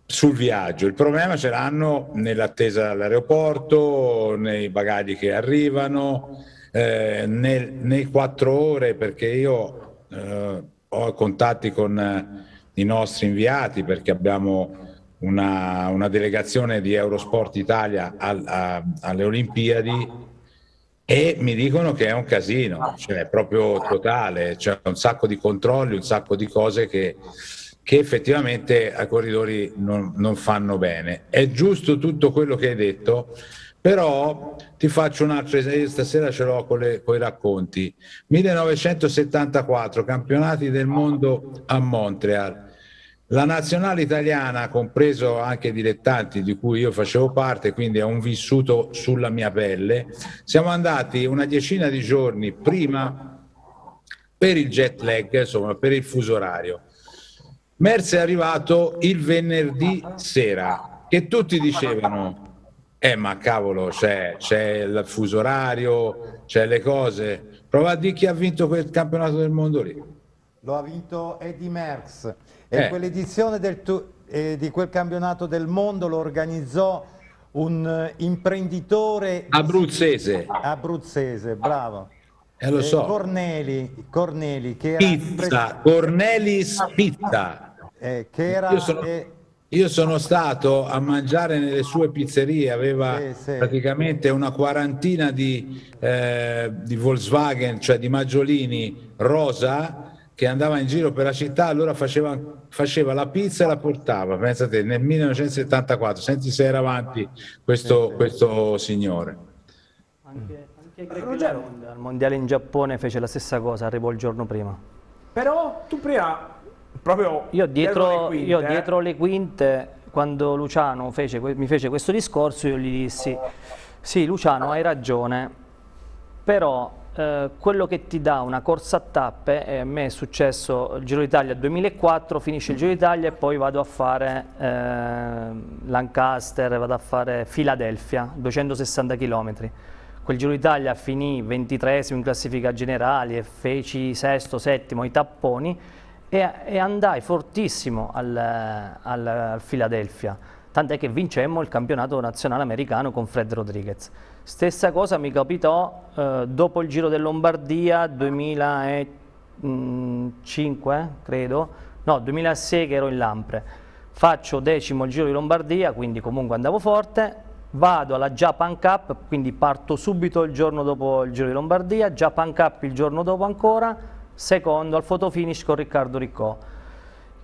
sul viaggio. Il problema ce l'hanno nell'attesa all'aeroporto, nei bagagli che arrivano, eh, nel, nei quattro ore, perché io eh, ho contatti con eh, i nostri inviati, perché abbiamo una, una delegazione di Eurosport Italia al, a, alle Olimpiadi e mi dicono che è un casino, cioè proprio totale, c'è un sacco di controlli, un sacco di cose che, che effettivamente ai corridori non, non, fanno bene. È giusto tutto quello che hai detto, però ti faccio un'altra esempio, stasera ce l'ho con, le, con i racconti. 1974, campionati del mondo a Montreal la nazionale italiana, compreso anche dilettanti di cui io facevo parte, quindi è un vissuto sulla mia pelle, siamo andati una decina di giorni prima per il jet lag, insomma per il fuso orario. Merz è arrivato il venerdì sera, che tutti dicevano, eh ma cavolo, c'è, c'è il fuso orario, c'è le cose. Prova a dire chi ha vinto quel campionato del mondo lì. Lo ha vinto Eddie Merckx e eh. quell'edizione eh, di quel campionato del mondo lo organizzò un eh, imprenditore abruzzese. Abruzzese, bravo. Eh, lo so. Corneli, Corneli che era Pizza, Cornelis Pizza. Eh, che era, io, sono, eh, io, sono, stato a mangiare nelle sue pizzerie, aveva sì, sì. praticamente una quarantina di, eh, di Volkswagen, cioè di maggiolini rosa che andava in giro per la città, allora faceva, faceva la pizza e la portava, pensate, nel 1974, senti se era avanti questo, questo signore. Anche, anche Greg al mondiale in Giappone fece la stessa cosa, arrivò il giorno prima. Però tu prima, proprio io dietro, dietro, le, quinte, io dietro le quinte, quando Luciano fece, mi fece questo discorso, io gli dissi, sì Luciano hai ragione, però eh, quello che ti dà una corsa a tappe, e a me è successo il Giro d'Italia 2004, finisce il Giro d'Italia e poi vado a fare eh, Lancaster, vado a fare Philadelphia, 260 km. Quel Giro d'Italia finì 23 in classifica generale feci sesto, settimo, i tapponi e, e andai fortissimo al, al, al Philadelphia, tant'è che vincemmo il campionato nazionale americano con Fred Rodriguez. Stessa cosa mi capitò eh, dopo il Giro del Lombardia 2005, credo, no 2006 che ero in Lampre. Faccio decimo il Giro di Lombardia, quindi comunque andavo forte, vado alla Japan Cup, quindi parto subito il giorno dopo il Giro di Lombardia, Japan Cup il giorno dopo ancora, secondo al fotofinish con Riccardo Riccò.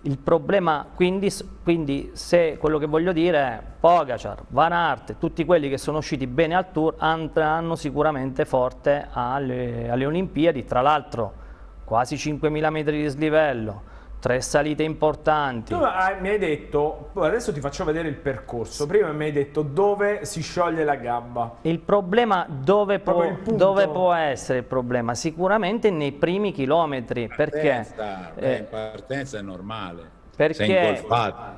Il problema, quindi, quindi, se quello che voglio dire è Pogacar, Van Aert, tutti quelli che sono usciti bene al Tour andranno sicuramente forte alle, alle Olimpiadi, tra l'altro quasi 5.000 metri di slivello, tre salite importanti. Tu mi hai detto, adesso ti faccio vedere il percorso, prima mi hai detto dove si scioglie la gamba. Il problema dove, può, dove può, essere il problema? Sicuramente nei primi chilometri, perché... Eh, in partenza è normale. Perché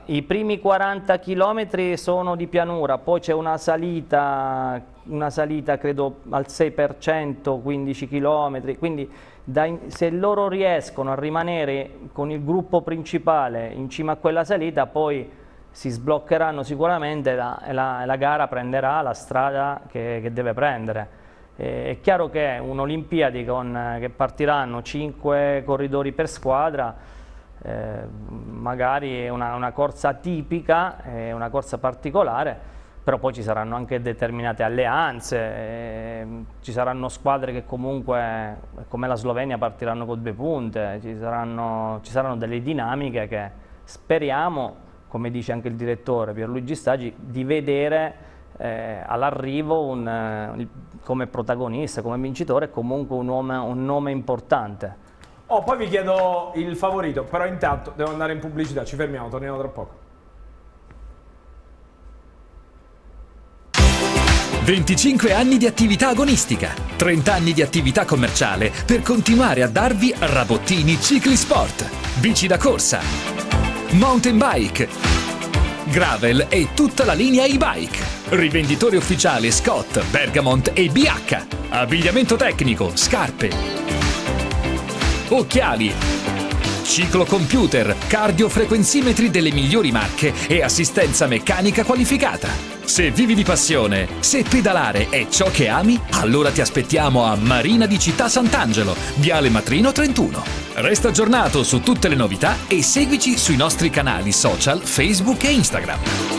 i primi 40 km sono di pianura, poi c'è una salita, una salita credo al 6%, 15 km, quindi da, se loro riescono a rimanere con il gruppo principale in cima a quella salita poi si sbloccheranno sicuramente e la, la, la, gara prenderà la strada che, che deve prendere. E, è chiaro che un'Olimpiadi che partiranno 5 corridori per squadra eh, magari è una, una, corsa tipica, è una corsa particolare, però poi ci saranno anche determinate alleanze, eh, ci saranno squadre che comunque, come la Slovenia, partiranno con due punte, ci saranno, ci saranno delle dinamiche che speriamo, come dice anche il direttore Pierluigi Stagi, di vedere eh, all'arrivo eh, come protagonista, come vincitore, comunque un nome, un nome importante. Oh, poi vi chiedo il favorito, però intanto devo andare in pubblicità, ci fermiamo, torniamo tra poco. 25 anni di attività agonistica, 30 anni di attività commerciale per continuare a darvi Rabottini Cicli Sport, bici da corsa, mountain bike, gravel e tutta la linea e-bike. Rivenditori ufficiali Scott, Bergamont e BH. Abbigliamento tecnico, scarpe, occhiali, ciclocomputer, cardiofrequenzimetri delle migliori marche e assistenza meccanica qualificata. Se vivi di passione, se pedalare è ciò che ami, allora ti aspettiamo a Marina di Città Sant'Angelo, Viale Matrino 31. Resta aggiornato su tutte le novità e seguici sui nostri canali social Facebook e Instagram.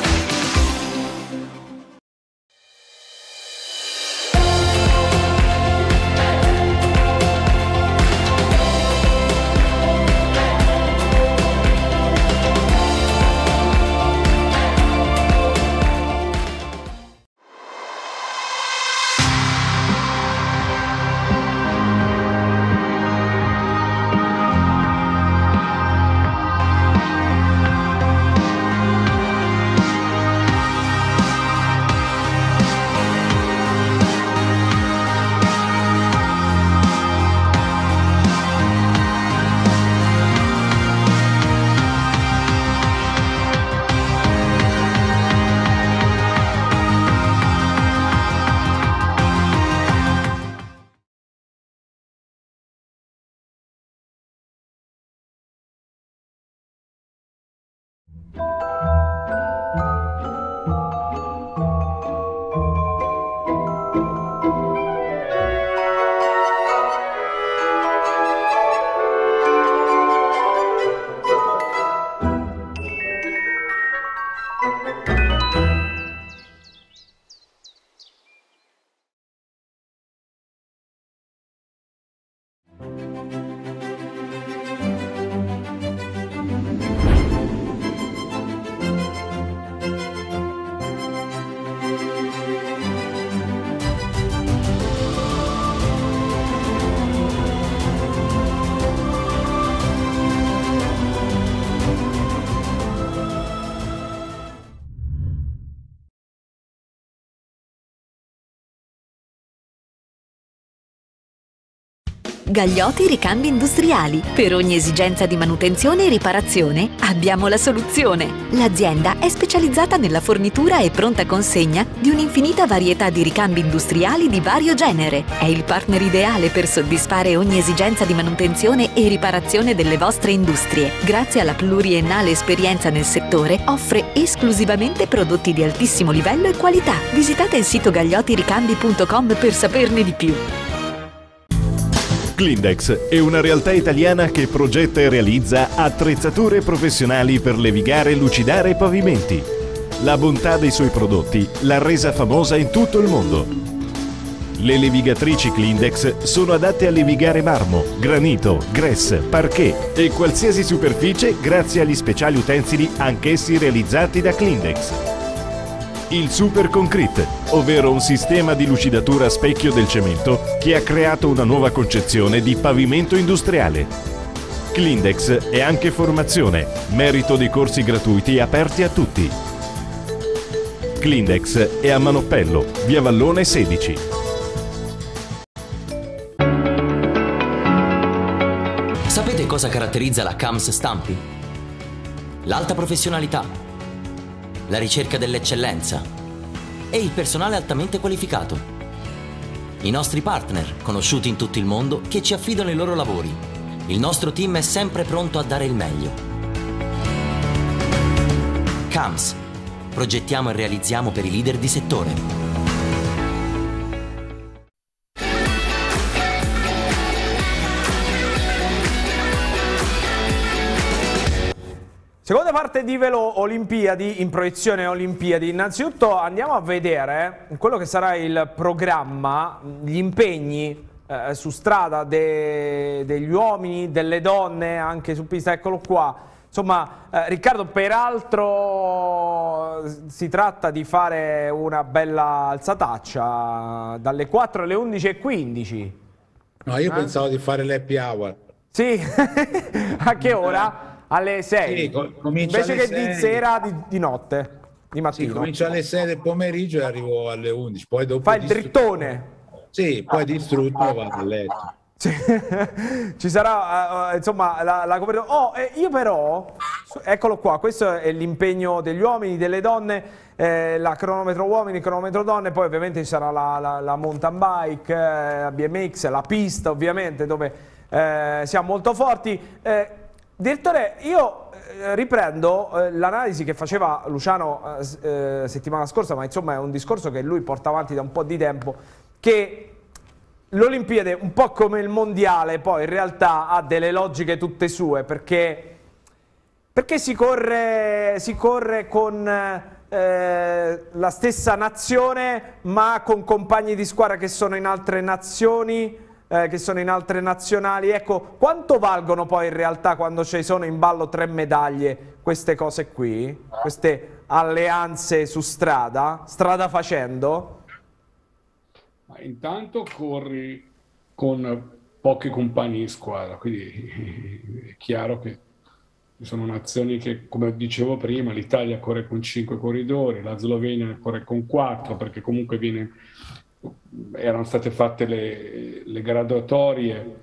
Gagliotti Ricambi Industriali. Per ogni esigenza di manutenzione e riparazione abbiamo la soluzione. L'azienda è specializzata nella fornitura e pronta consegna di un'infinita varietà di ricambi industriali di vario genere. È il partner ideale per soddisfare ogni esigenza di manutenzione e riparazione delle vostre industrie. Grazie alla pluriennale esperienza nel settore, offre esclusivamente prodotti di altissimo livello e qualità. Visitate il sito gagliottiricambi.com per saperne di più. Clindex è una realtà italiana che progetta e realizza attrezzature professionali per levigare e lucidare pavimenti. La bontà dei suoi prodotti l'ha resa famosa in tutto il mondo. Le levigatrici Clindex sono adatte a levigare marmo, granito, gress, parquet e qualsiasi superficie grazie agli speciali utensili anch'essi realizzati da Clindex il Super Concrete, ovvero un sistema di lucidatura a specchio del cemento che ha creato una nuova concezione di pavimento industriale. Clindex è anche formazione, merito dei corsi gratuiti aperti a tutti. Clindex è a Manoppello, via Vallone 16. Sapete cosa caratterizza la CAMS Stampi? L'alta professionalità la ricerca dell'eccellenza e il personale altamente qualificato. I nostri partner, conosciuti in tutto il mondo, che ci affidano i loro lavori. Il nostro team è sempre pronto a dare il meglio. CAMS. Progettiamo e realizziamo per i leader di settore. Seconda parte di Velo Olimpiadi, in proiezione Olimpiadi. Innanzitutto andiamo a vedere quello che sarà il programma, gli impegni eh, su strada de degli uomini, delle donne, anche su pista, eccolo qua, Insomma, eh, Riccardo, peraltro si tratta di fare una bella alzataccia dalle 4 alle 11.15. No, io Eh? pensavo di fare l'happy hour. Sì, [LAUGHS] a che ora? Alle 6. Sì, co- comincia Invece che di sei. sera, di, di notte, di Sì, mattino. comincio alle 6 del pomeriggio e arrivo alle 11. Poi dopo Fai il distrutto- drittone. Sì, poi distrutto vado a letto. Sì. [LAUGHS] Ci sarà, eh, insomma, la, la copertura. Oh, eh, io però, eccolo qua, questo è l'impegno degli uomini, delle donne, eh, la cronometro uomini, cronometro donne, poi ovviamente ci sarà la, la- la mountain bike, eh, la BMX, la pista ovviamente, dove eh, siamo molto forti. Direttore, io eh, riprendo eh, l'analisi che faceva Luciano eh, settimana scorsa, ma insomma è un discorso che lui porta avanti da un po' di tempo, che L'Olimpiade, un po' come il Mondiale, poi in realtà ha delle logiche tutte sue, perché, perché si, corre, si corre con eh, la stessa nazione, ma con compagni di squadra che sono in altre nazioni, eh, che sono in altre nazionali. Ecco, quanto valgono poi in realtà quando ci sono in ballo tre medaglie queste cose qui, queste alleanze su strada, strada facendo? Ma intanto corri con pochi compagni di squadra, quindi è chiaro che ci sono nazioni che, come dicevo prima, l'Italia corre con 5 corridori, la Slovenia corre con 4 perché comunque viene- erano state fatte le, le graduatorie,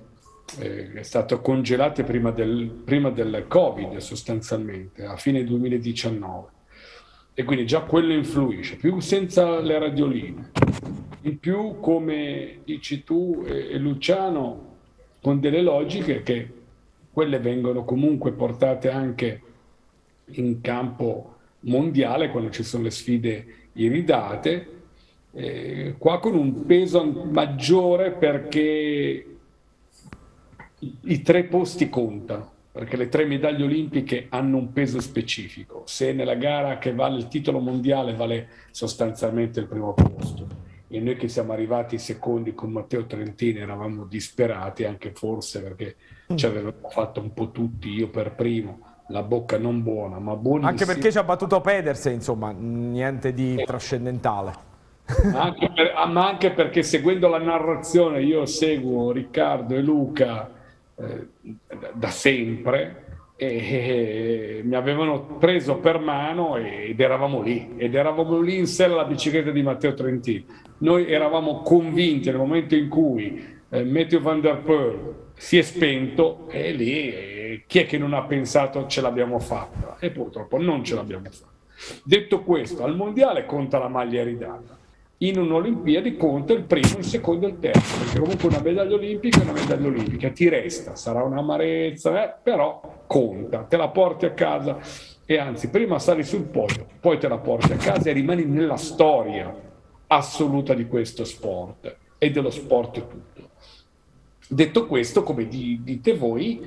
eh, è stato congelate prima del, prima del Covid sostanzialmente, a fine 2019 e quindi già quello influisce, più senza le radioline, in più come dici tu e, e Luciano, con delle logiche che quelle vengono comunque portate anche in campo mondiale quando ci sono le sfide iridate, eh, qua con un peso maggiore perché i, i tre posti contano, perché le tre medaglie olimpiche hanno un peso specifico. Se nella gara che vale il titolo mondiale vale sostanzialmente il primo posto e noi che siamo arrivati secondi con Matteo Trentini eravamo disperati anche forse perché ci avevamo fatto un po' tutti, io per primo, la bocca non buona, ma buonissima. Anche perché ci ha battuto Pedersen, insomma, niente di trascendentale. Anche per- ah, ma anche perché seguendo la narrazione io seguo Riccardo e Luca eh, da- sempre e, e mi avevano preso per mano ed eravamo lì ed eravamo lì in sella alla bicicletta di Matteo Trentini noi eravamo convinti nel momento in cui eh, Matthew Van Der Poel si è spento e lì eh, chi è che non ha pensato ce l'abbiamo fatta? E purtroppo non ce l'abbiamo fatta. Detto questo al mondiale conta la maglia ridata in un'Olimpiadi conta il primo, il secondo e il terzo, perché comunque una medaglia olimpica è una medaglia olimpica, ti resta, sarà un'amarezza, eh, però conta, te la porti a casa e anzi prima sali sul podio, poi te la porti a casa e rimani nella storia assoluta di questo sport e dello sport tutto. Detto questo, come di- dite voi,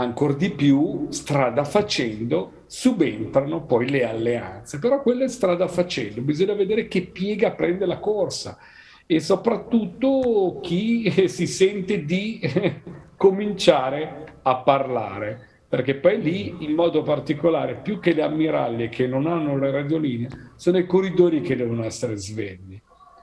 ancora di più, strada facendo, subentrano poi le alleanze. Però quella è strada facendo, bisogna vedere che piega prende la corsa e soprattutto chi [LAUGHS] si sente di [LAUGHS] cominciare a parlare. Perché poi lì, in modo particolare, più che le ammiraglie che non hanno le radioline, sono i corridori che devono essere svegli.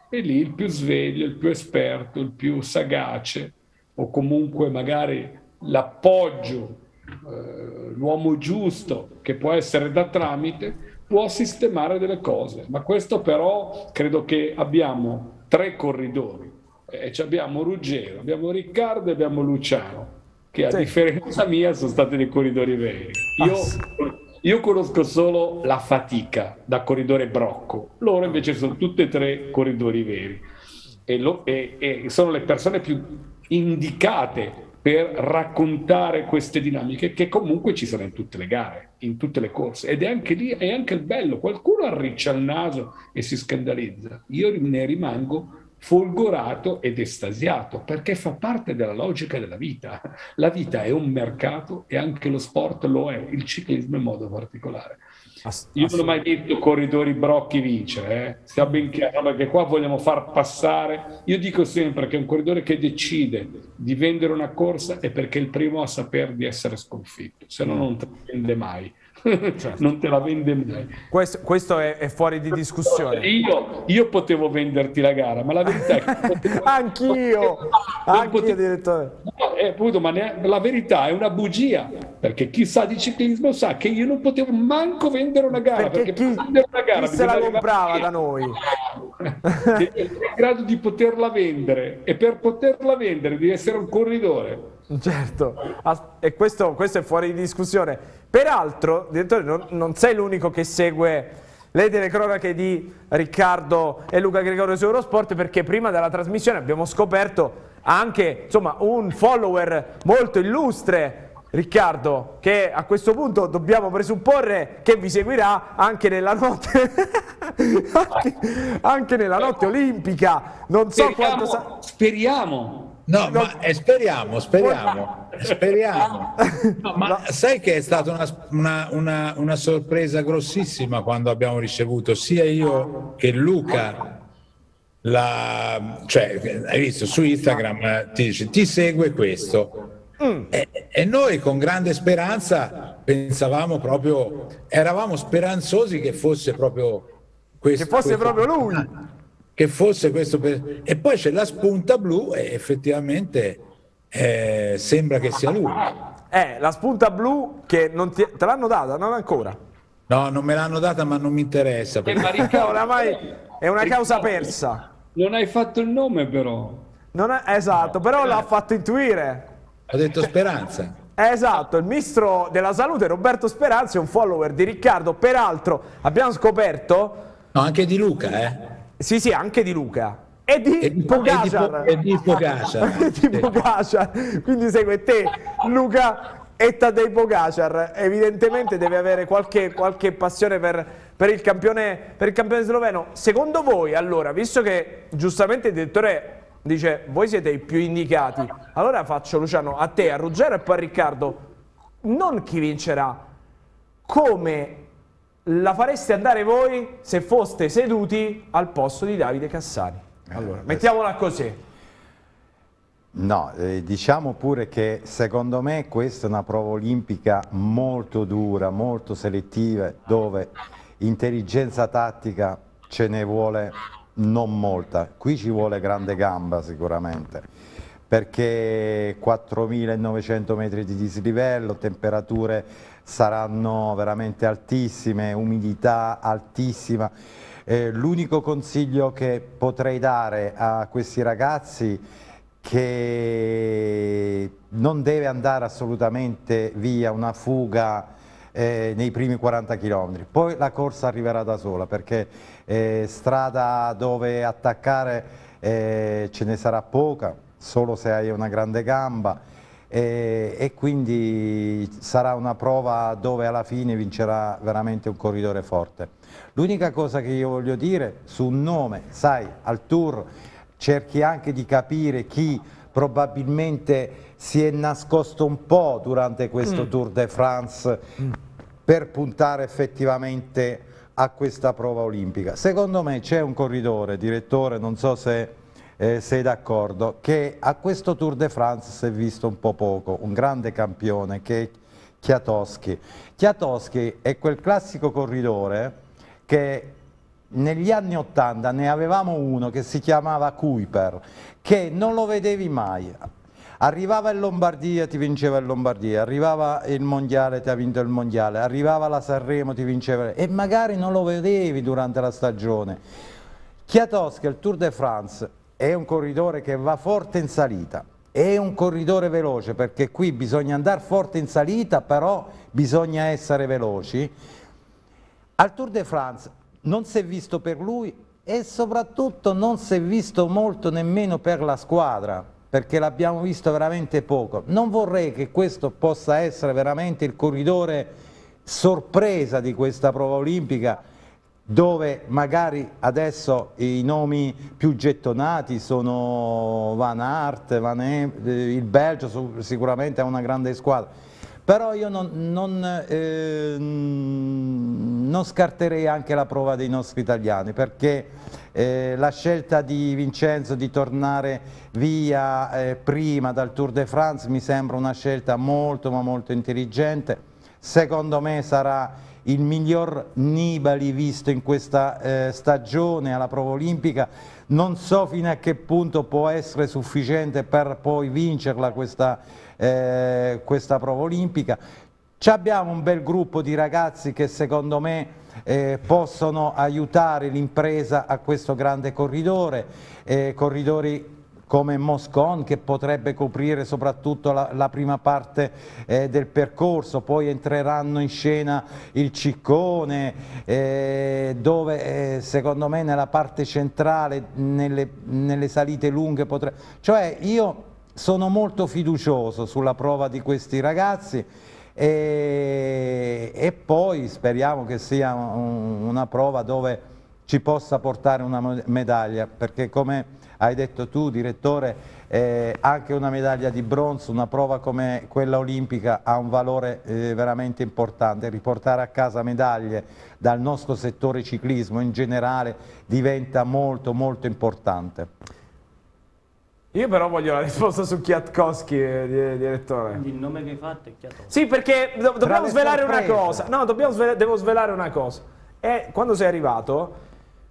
E lì il più sveglio, il più esperto, il più sagace, o comunque magari l'appoggio, eh, l'uomo giusto che può essere da tramite, può sistemare delle cose. Ma questo però credo che abbiamo tre corridori. E ci abbiamo Ruggero, abbiamo Riccardo e abbiamo Luciano, che a Sì. differenza mia sono stati dei corridori veri. Io, io conosco solo la fatica da corridore brocco, loro invece sono tutti e tre corridori veri e, lo- e- e sono le persone più indicate per raccontare queste dinamiche che comunque ci sono in tutte le gare, in tutte le corse ed è anche lì, è anche il bello, qualcuno arriccia il naso e si scandalizza, io ne rimango folgorato ed estasiato, perché fa parte della logica della vita. La vita è un mercato e anche lo sport lo è, il ciclismo in modo particolare. Io non ho mai detto corridori brocchi vincere, eh? sia ben chiaro, perché qua vogliamo far passare. Io dico sempre che un corridore che decide di vendere una corsa è perché è il primo a saper di essere sconfitto, se no non vende mai. Certo. non te la vende mai. Questo, questo è, è, fuori di discussione. Io, io, potevo venderti la gara, ma la verità è che... Potevo... [LAUGHS] anch'io, anch'io potevo... direttore. No, è, appunto, ma ne... la verità è una bugia, perché chi sa di ciclismo sa che io non potevo manco vendere una gara. Perché, perché chi, una gara, chi se la comprava da noi? In grado di poterla vendere e per poterla vendere devi essere un corridore. [LAUGHS] Certo, e questo, questo, è fuori di discussione. Peraltro, direttore, non, non sei l'unico che segue le telecronache di Riccardo e Luca Gregorio su Eurosport perché prima della trasmissione abbiamo scoperto anche insomma, un follower molto illustre Riccardo, che a questo punto dobbiamo presupporre che vi seguirà anche nella notte, [LAUGHS] anche, anche, nella notte olimpica. Non so speriamo, quanto sa... Speriamo. No, no, ma eh, speriamo, speriamo, speriamo. [LAUGHS] No, ma no. sai che è stata una, una, una, una, sorpresa grossissima quando abbiamo ricevuto sia io che Luca, la, cioè, hai visto su Instagram, ti dice ti segue questo. Mm. E, e, noi con grande speranza pensavamo proprio, eravamo speranzosi che fosse proprio questo. Che fosse questo, proprio lui che fosse questo per... e poi c'è la spunta blu e effettivamente eh, sembra che sia lui. Eh, la spunta blu che non ti... te l'hanno data, non ancora? No, non me l'hanno data ma non mi interessa perché... eh, [LAUGHS] oramai è una causa persa. non hai fatto il nome però. È... esatto, però l'ha fatto intuire. Ho detto Speranza. Esatto, il ministro della salute Roberto Speranza è un follower di Riccardo, peraltro abbiamo scoperto... No, anche di Luca, eh? Sì, sì, anche di Luca. E di, e di Pogacar. E di Pogacar. di Pogacar. [LAUGHS] Quindi segue te, Luca e Tadej Pogacar. Evidentemente deve avere qualche, qualche passione per, per, il campione, per il campione sloveno. Secondo voi, allora, visto che giustamente il direttore dice voi siete i più indicati, allora faccio Luciano a te, a Ruggero e poi a Riccardo, non chi vincerà, come la fareste andare voi se foste seduti al posto di Davide Cassani? Eh, allora, mettiamola così. No, eh, diciamo pure che secondo me questa è una prova olimpica molto dura, molto selettiva, dove intelligenza tattica ce ne vuole non molta. Qui ci vuole grande gamba sicuramente, perché 4.900 metri di dislivello, temperature saranno veramente altissime, umidità altissima. Eh, L'unico consiglio che potrei dare a questi ragazzi che non deve andare assolutamente via una fuga eh, nei primi 40 km, poi la corsa arriverà da sola perché eh, strada dove attaccare eh, ce ne sarà poca, solo se hai una grande gamba e, e, quindi sarà una prova dove alla fine vincerà veramente un corridore forte. L'unica cosa che io voglio dire su un nome, sai, al Tour cerchi anche di capire chi probabilmente si è nascosto un po' durante questo mm. Tour de France mm. per puntare effettivamente a questa prova olimpica. Secondo me c'è un corridore, direttore, non so se eh, sei d'accordo, che a questo Tour de France si è visto un po' poco, un grande campione che è Chiatoschi. Chiatoschi è quel classico corridore che negli anni Ottanta ne avevamo uno che si chiamava Kuiper, che non lo vedevi mai. Arrivava in Lombardia, ti vinceva in Lombardia, arrivava il Mondiale, ti ha vinto il Mondiale, arrivava la Sanremo, ti vinceva e magari non lo vedevi durante la stagione. Chiatoschi al Tour de France è un corridore che va forte in salita, è un corridore veloce perché qui bisogna andare forte in salita, però bisogna essere veloci. Al Tour de France non si è visto per lui e soprattutto non si è visto molto nemmeno per la squadra, perché l'abbiamo visto veramente poco. Non vorrei che questo possa essere veramente il corridore sorpresa di questa prova olimpica dove magari adesso i nomi più gettonati sono Van Aert, Van e il Belgio sicuramente è una grande squadra, però io non, non, eh, non, scarterei anche la prova dei nostri italiani perché eh, la scelta di Vincenzo di tornare via eh, prima dal Tour de France mi sembra una scelta molto ma molto intelligente, secondo me sarà il miglior Nibali visto in questa eh, stagione alla prova olimpica, non so fino a che punto può essere sufficiente per poi vincerla questa, eh, questa prova olimpica. Ci abbiamo un bel gruppo di ragazzi che secondo me eh, possono aiutare l'impresa a questo grande corridore, eh, corridori come Moscon che potrebbe coprire soprattutto la, la prima parte eh, del percorso, poi entreranno in scena il Ciccone eh, dove eh, secondo me nella parte centrale, nelle, nelle salite lunghe potrebbe... Cioè io sono molto fiducioso sulla prova di questi ragazzi e, e poi speriamo che sia un, una prova dove ci possa portare una medaglia perché come hai detto tu direttore, eh, anche una medaglia di bronzo, una prova come quella olimpica ha un valore eh, veramente importante, riportare a casa medaglie dal nostro settore ciclismo in generale diventa molto molto importante. Io però voglio la risposta su Kwiatkowski, eh, direttore. Quindi il nome che hai fatto è Kwiatkowski. Sì, perché do dobbiamo svelare sorprese. una cosa. No, dobbiamo svela devo svelare una cosa. E quando sei arrivato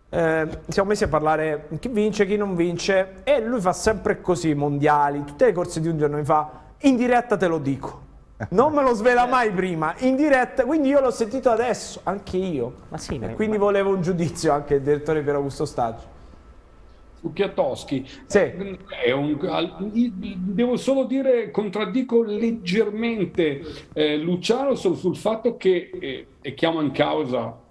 eh, siamo messi a parlare chi vince, chi non vince e lui fa sempre così, mondiali, tutte le corse di un giorno mi fa in diretta te lo dico. Non me lo svela mai prima, in diretta, quindi io l'ho sentito adesso, anche io. Ma sì, ma quindi ma... volevo un giudizio anche il direttore per Augusto Stagio. Su Chiatoschi, sì. un, devo solo dire, contraddico leggermente eh, Luciano solo sul fatto che, eh, e chiamo in causa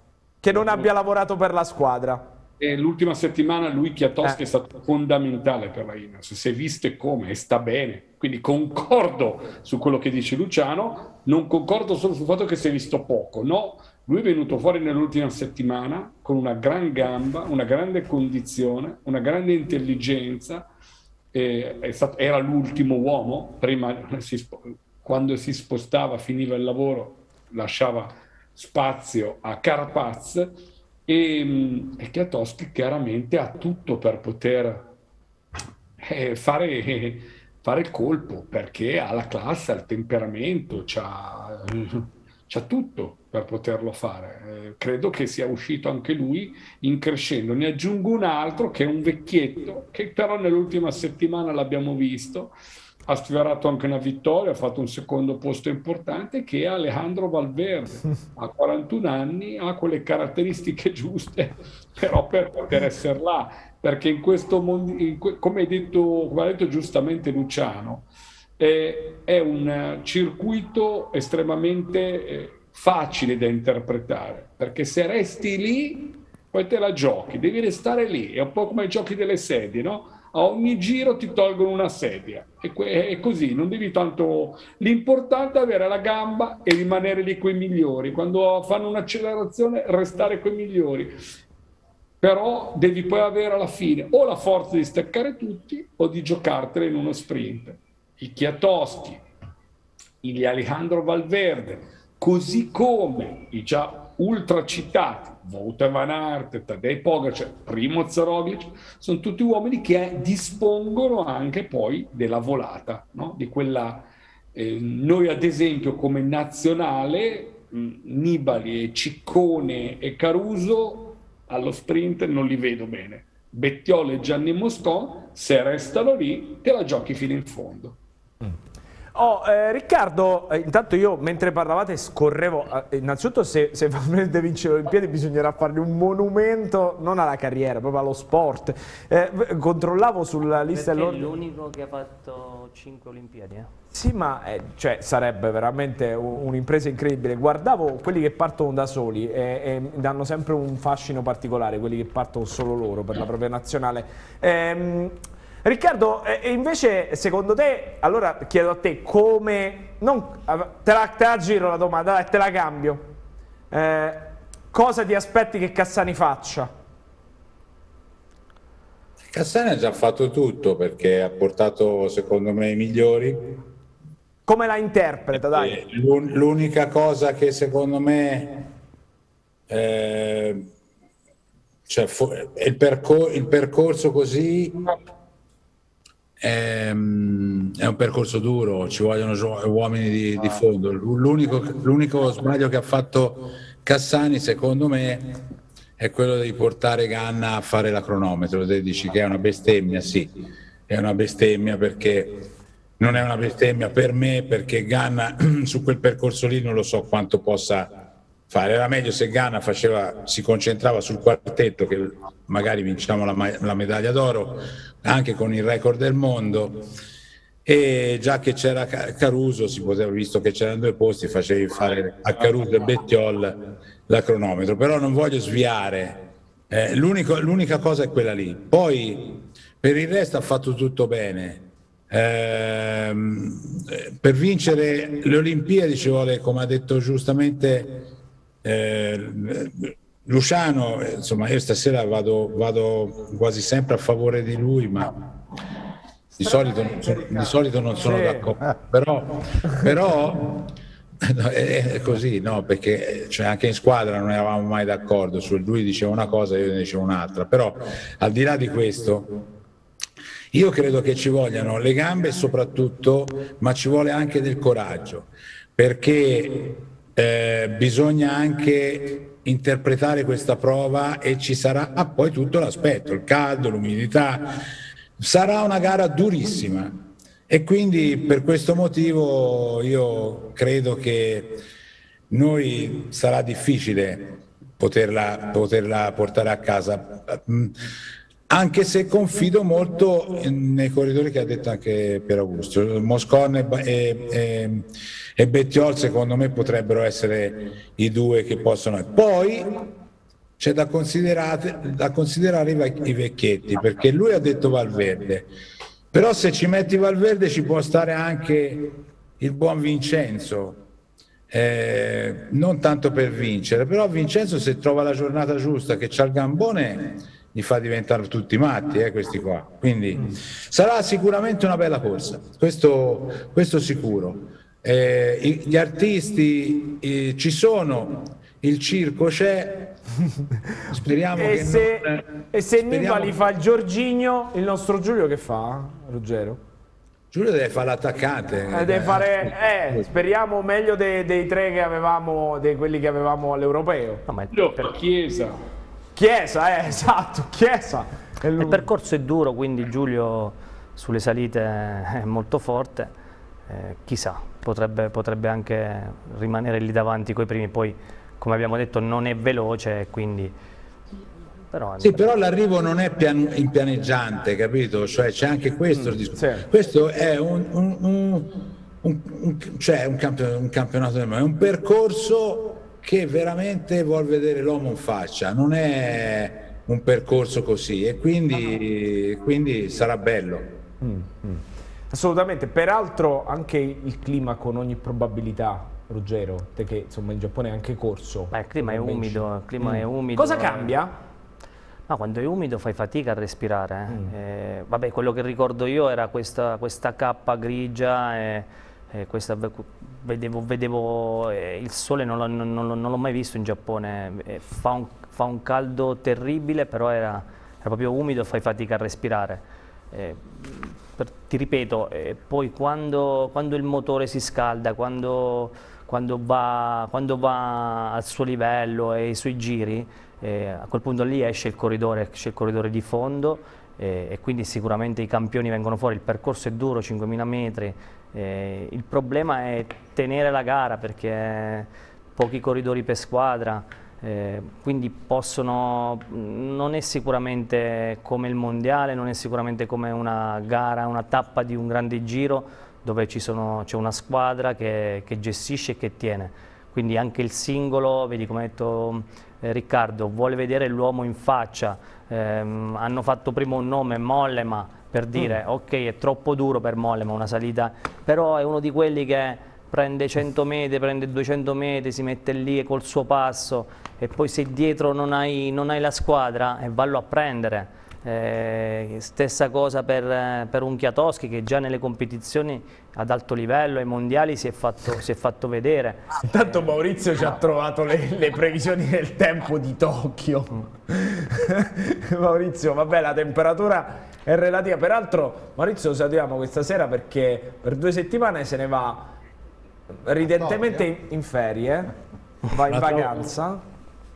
che non abbia lavorato per la squadra. E l'ultima settimana lui Chiatoschi eh. è stato fondamentale per la Ineos, si è visto come e sta bene. Quindi concordo su quello che dice Luciano, non concordo solo sul fatto che si è visto poco. No, lui è venuto fuori nell'ultima settimana con una gran gamba, una grande condizione, una grande intelligenza. Stato, era l'ultimo uomo, prima si, quando si spostava, finiva il lavoro, lasciava spazio a Carpaz e, mm, e Kwiatkowski chiaramente ha tutto per poter eh, fare, fare, il colpo perché ha la classe, ha il temperamento, c'ha tutto per poterlo fare. Eh, credo che sia uscito anche lui in crescendo. Ne aggiungo un altro che è un vecchietto che però nell'ultima settimana l'abbiamo visto ha sfiorato anche una vittoria, ha fatto un secondo posto importante che è Alejandro Valverde. [LAUGHS] Ha 41 anni, ha quelle caratteristiche giuste, [LAUGHS] però per poter essere là, perché in questo mondo, in come, hai detto, come ha detto giustamente Luciano, eh, è un circuito estremamente eh, facile da interpretare, perché se resti lì, poi te la giochi, devi restare lì, è un po' come i giochi delle sedie, no? A ogni giro ti tolgono una sedia. E è così, non devi tanto... L'importante è avere la gamba e rimanere lì quei migliori. Quando fanno un'accelerazione, restare quei migliori. Però devi poi avere alla fine o la forza di staccare tutti o di giocartela in uno sprint. I Chiatoschi, gli Alejandro Valverde, così come i già ultra citati, Wouter Van Aert, Tadej Pogacar, Primoz Roglic, sono tutti uomini che dispongono anche poi della volata, no? di quella... Eh, noi ad esempio come nazionale, mh, Nibali e Ciccone e Caruso allo sprint non li vedo bene. Bettiolo e Gianni Moscon, se restano lì, te la giochi fino in fondo. Oh, eh, Riccardo, eh, intanto io mentre parlavate scorrevo, eh, innanzitutto se, se [LAUGHS] Valverde vince le Olimpiadi bisognerà fargli un monumento non alla carriera, proprio allo sport. Eh, controllavo sulla lista... Perché è l'unico che ha fatto 5 Olimpiadi, eh? Sì, ma eh, cioè, sarebbe veramente un'impresa incredibile. Guardavo quelli che partono da soli e, e, danno sempre un fascino particolare, quelli che partono solo loro per la propria nazionale. Ehm, Riccardo, e invece secondo te, allora chiedo a te come, non, te, la, te la giro la domanda, dai, te la cambio. Eh, cosa ti aspetti che Cassani faccia? Cassani ha già fatto tutto perché ha portato secondo me i migliori. Come la interpreta, dai? Eh, l'unica cosa che secondo me eh, cioè, il, percor- il, percorso così è, ehm, è, un percorso duro, ci vogliono uomini di, di fondo. L'unico, l'unico sbaglio che ha fatto Cassani, secondo me, è quello di portare Ganna a fare la cronometro. Te dici che è una bestemmia, sì, è una bestemmia perché non è una bestemmia per me, perché Ganna [CLEARS THROAT] su quel percorso lì non lo so quanto possa fare. Era meglio se Ganna faceva, si concentrava sul quartetto, che magari vinciamo la, la medaglia d'oro, anche con il record del mondo. E già che c'era Caruso, si poteva, visto che c'erano due posti, facevi fare a Caruso e Bettiol la cronometro, però non voglio sviare. Eh, l'unica cosa è quella lì. Poi per il resto ha fatto tutto bene. Eh, per vincere le Olimpiadi ci vuole, come ha detto giustamente eh, Luciano, insomma, io stasera vado, vado, quasi sempre a favore di lui, ma di solito, di solito non sono d'accordo. Però, però No, è così, no, perché cioè, anche in squadra non eravamo mai d'accordo, su lui diceva una cosa e io ne dicevo un'altra, però al di là di questo io credo che ci vogliano le gambe soprattutto, ma ci vuole anche del coraggio, perché eh, bisogna anche interpretare questa prova e ci sarà ah, poi tutto l'aspetto, il caldo, l'umidità, sarà una gara durissima e quindi per questo motivo io credo che noi sarà difficile poterla, poterla portare a casa, anche se confido molto nei corridori che ha detto anche Pier Augusto. Moscon e, e, e Bettiol secondo me potrebbero essere i due che possono... Poi c'è da considerare, da considerare i, i vecchietti, perché lui ha detto Valverde però se ci metti Valverde ci può stare anche il buon Vincenzo, eh, non tanto per vincere, però Vincenzo se trova la giornata giusta che c'ha il gambone li fa diventare tutti matti eh, questi qua. Quindi sarà sicuramente una bella corsa, questo, questo sicuro. Eh, gli artisti eh, ci sono, il circo c'è, [LAUGHS] speriamo e che se, non, e se Nibali fa il Giorginio, il nostro Giulio che fa, Ruggero? Giulio deve fare l'attaccante. Eh, deve fare, eh, speriamo meglio dei, dei, tre che avevamo, di quelli che avevamo all'europeo. No, ma per Chiesa. Chiesa, eh, [LAUGHS] esatto, Chiesa. Il percorso è duro, quindi Giulio sulle salite è molto forte. Eh, chissà, potrebbe, potrebbe anche rimanere lì davanti coi primi, poi come abbiamo detto non è veloce quindi però, sì, però l'arrivo non è pian, impianeggiante, capito? Cioè c'è anche questo. Mm, sì. Questo è un, un, un, un cioè campion, campionato del mondo, è un percorso che veramente vuol vedere l'uomo in faccia, non è un percorso così e quindi, quindi sarà bello. Mm, mm. Assolutamente, peraltro anche il clima con ogni probabilità Ruggero, te che insomma in Giappone è anche corso. Beh, il clima è umido, il clima mm. è umido. Cosa cambia? No, quando è umido fai fatica a respirare. Eh. Mm. Eh, vabbè, quello che ricordo io era questa, questa cappa grigia e, e questa, vedevo, vedevo eh, il sole, non, l'ho mai visto in Giappone, eh, fa un, fa, un, caldo terribile, però era, era proprio umido e fai fatica a respirare. Eh, per, ti ripeto, eh, poi quando, quando il motore si scalda, quando quando va, quando va al suo livello e ai suoi giri, eh, a quel punto lì esce il corridore, esce il corridore di fondo eh, e quindi sicuramente i campioni vengono fuori, il percorso è duro, 5.000 metri, eh, il problema è tenere la gara perché pochi corridori per squadra, eh, quindi possono, non è sicuramente come il mondiale, non è sicuramente come una gara, una tappa di un grande giro, dove c'è una squadra che, che, gestisce e che tiene. Quindi anche il singolo, vedi come ha detto eh, Riccardo, vuole vedere l'uomo in faccia. Eh, hanno fatto prima un nome, Mollema, per dire mm. ok è troppo duro per Mollema una salita, però è uno di quelli che prende 100 metri, prende 200 metri, si mette lì col suo passo e poi se dietro non hai, non hai la squadra eh, vallo a prendere. Eh, stessa cosa per, per Unchiatoschi che già nelle competizioni ad alto livello, ai mondiali, si è fatto, si è fatto vedere. Intanto Maurizio ci ha trovato le, le previsioni del tempo di Tokyo. [LAUGHS] Maurizio, vabbè, la temperatura è relativa. Peraltro, Maurizio lo salutiamo questa sera perché per due settimane se ne va ridentemente in, in ferie, va in vacanza.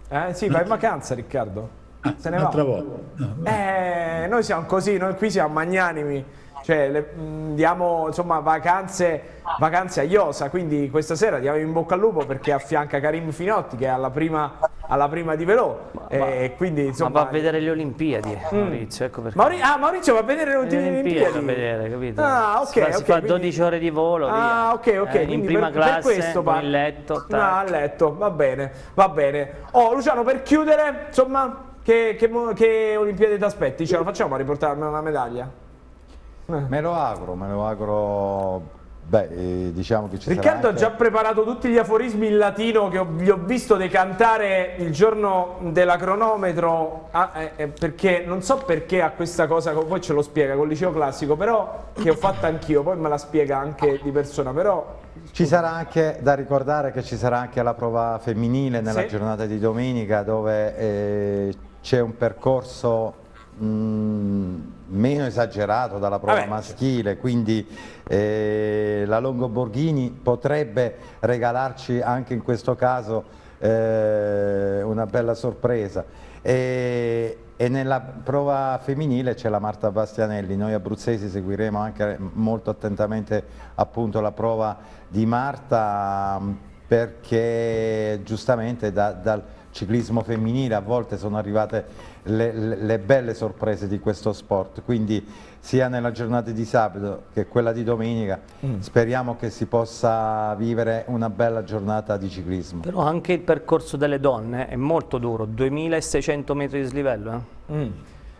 Eh, sì, va in vacanza Riccardo. Se ne va. No, Eh, noi siamo così, noi qui siamo magnanimi, cioè le- mh, diamo insomma vacanze, vacanze a Iosa, quindi questa sera diamo in bocca al lupo perché affianca Karim Finotti che è alla prima, alla prima di Velò e quindi Ma insomma... va a vedere le Olimpiadi, Maurizio, ecco perché. Mauri- ah, Maurizio va a vedere le Le Olimpiadi a vedere, capito? Ah, ok, si fa, si ok, fa quindi- 12 ore di volo, Ah, ok, ok. Eh, in prima per, per classe, questo con il letto. No, tac. a letto, va bene, va bene. Oh, Luciano, per chiudere, insomma, che, che, che Olimpiadi ti aspetti? Ce la facciamo a riportarmi una medaglia? Me lo auguro, me lo auguro. Beh, eh, diciamo che ci Riccardo sarà ha anche- già preparato tutti gli aforismi in latino che ho, vi ho visto decantare il giorno della cronometro, ah, eh, eh, perché non so perché ha questa cosa, poi ce lo spiega col liceo classico, però che ho fatto anch'io, poi me la spiega anche di persona, però Ci sarà anche da ricordare che ci sarà anche la prova femminile nella Sì. giornata di domenica dove eh, c'è un percorso mh, meno esagerato dalla prova Vabbè. maschile, quindi eh, la Longo Borghini potrebbe regalarci anche in questo caso eh, una bella sorpresa. E, e nella prova femminile c'è la Marta Bastianelli, noi abruzzesi seguiremo anche molto attentamente appunto la prova di Marta perché giustamente da- dal ciclismo femminile a volte sono arrivate le, le- le belle sorprese di questo sport, quindi sia nella giornata di sabato che quella di domenica speriamo che si possa vivere una bella giornata di ciclismo. Però anche il percorso delle donne è molto duro, 2600 metri di slivello. eh. Mm.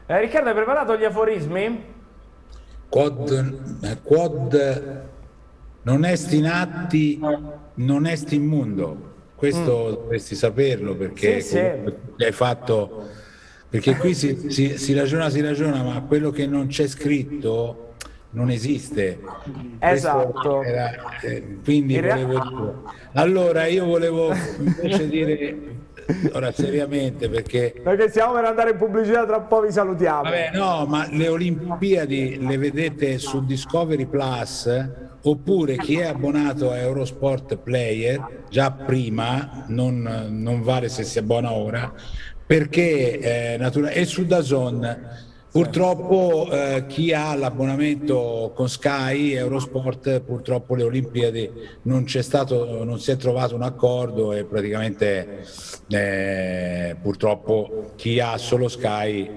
Eh, Riccardo, hai preparato gli aforismi? Quod, eh, quod non est in atti, non est in mundo. Questo dovresti saperlo perché Mm. Sì, sì. hai fatto. Perché qui si, si- si ragiona, si ragiona, ma quello che non c'è scritto non esiste. Esatto. Era, eh, quindi volevo. Allora io volevo invece dire, ora seriamente, perché Perché stiamo per andare in pubblicità, tra un po' vi salutiamo. Vabbè, no, ma le Olimpiadi le vedete su Discovery Plus oppure chi è abbonato a Eurosport Player già prima, non, non vale se si abbona ora, perché eh, natura- e su Dazon. Purtroppo eh, chi ha l'abbonamento con Sky, Eurosport, purtroppo le Olimpiadi non stato, non si è trovato un accordo e praticamente eh, purtroppo chi ha solo Sky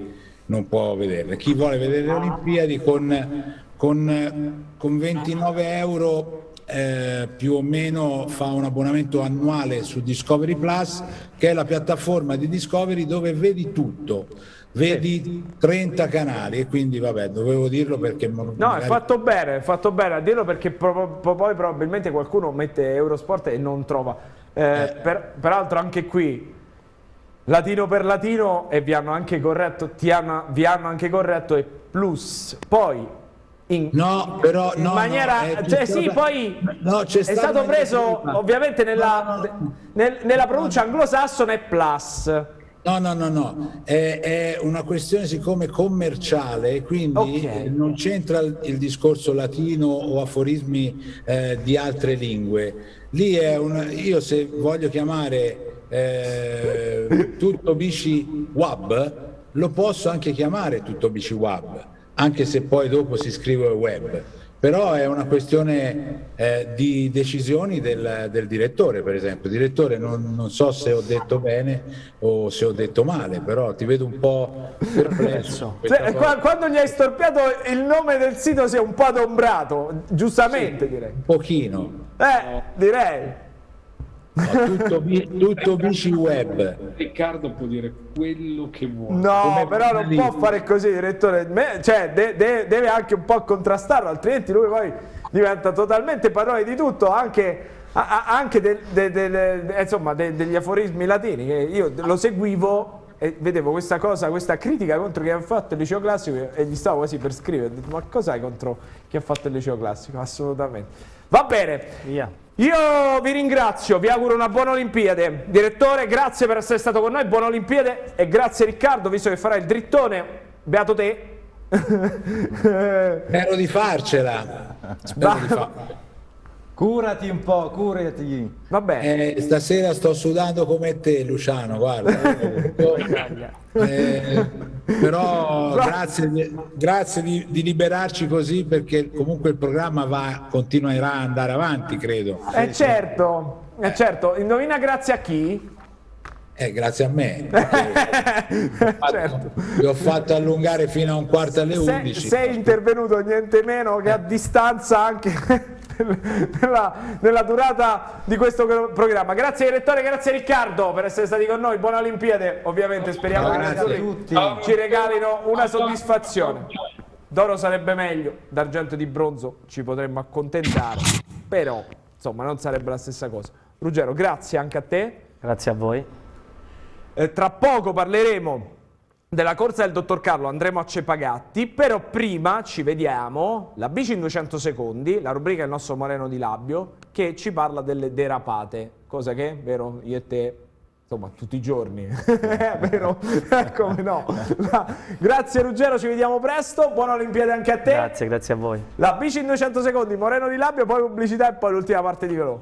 non può vederle. Chi vuole vedere le Olimpiadi con, con, con 29 euro eh, più o meno fa un abbonamento annuale su Discovery Plus, che è la piattaforma di Discovery dove vedi tutto. Vedi 30 canali e quindi vabbè, dovevo dirlo perché No, è magari- fatto bene, è fatto bene a dirlo perché pro- poi probabilmente qualcuno mette Eurosport e non trova. Eh, per- peraltro anche qui, latino per latino e vi hanno anche corretto, hanno- vi hanno anche corretto e plus. Poi in, No, però in no, no, maniera... è cioè sì, poi No, c'è è stato preso ovviamente nella, No, no, nel- nella pronuncia anglosassone plus. No, no, no, no, è, è una questione siccome commerciale, quindi Ok. eh, non c'entra il, il discorso latino o aforismi eh, di altre lingue. Lì è un, io se voglio chiamare eh, tutto bici wab, lo posso anche chiamare tutto bici wab, anche se poi dopo si scrive web. Però è una questione eh, di decisioni del, del direttore, per esempio. Direttore, non, non so se ho detto bene o se ho detto male, però ti vedo un po' perplesso. [LAUGHS] Cioè, quando gli hai storpiato il nome del sito si è un po' adombrato, giustamente direi. Un pochino. Eh, direi. No, tutto, [LAUGHS] tutto bici web. Riccardo può dire quello che vuole. No, Come però non lì. può fare così, direttore. Me- cioè, de- de- deve anche un po' contrastarlo, altrimenti lui poi diventa totalmente parole di tutto, anche, a- a- anche de- de- de- insomma, de- degli aforismi latini. Che io lo seguivo e vedevo questa cosa, questa critica contro chi ha fatto il liceo classico e gli stavo quasi per scrivere. Ho detto, ma cos'hai contro chi ha fatto il liceo classico? Assolutamente. Va bene. Via. Io vi ringrazio, vi auguro una buona Olimpiade. Direttore, grazie per essere stato con noi, buona Olimpiade e grazie Riccardo, visto che farai il drittone, beato te. [LAUGHS] Spero di farcela. Spero di farcela. Curati un po', curati. Vabbè. Eh, stasera sto sudando come te, Luciano. Guarda. [LAUGHS] Eh, però grazie, di- grazie di, di liberarci così perché comunque il programma va, continuerà ad andare avanti, credo. Eh certo, eh certo, indovina grazie a chi? Eh, grazie a me. [LAUGHS] Vi ho fatto allungare fino a un quarto alle Sei, 11. sei intervenuto niente meno che a distanza anche [LAUGHS] nella, nella durata di questo programma. Grazie direttore, grazie Riccardo per essere stati con noi, buona Olimpiade, ovviamente speriamo che Grazie tutti. ci regalino una soddisfazione. D'oro sarebbe meglio, d'argento e di bronzo ci potremmo accontentare, però insomma non sarebbe la stessa cosa. Ruggero, grazie anche a te. Grazie a voi. Eh, tra poco parleremo della corsa del dottor Carlo, andremo a Cepagatti, però prima ci vediamo la bici in 200 secondi, la rubrica del nostro Moreno di Labbio, che ci parla delle derapate, cosa che, vero, io e te, insomma, tutti i giorni, [LAUGHS] vero? [LAUGHS] Come no? Grazie Ruggero, ci vediamo presto, buona Olimpiade anche a te. Grazie, grazie a voi. La bici in 200 secondi, Moreno di Labbio, poi pubblicità e poi l'ultima parte di Velò.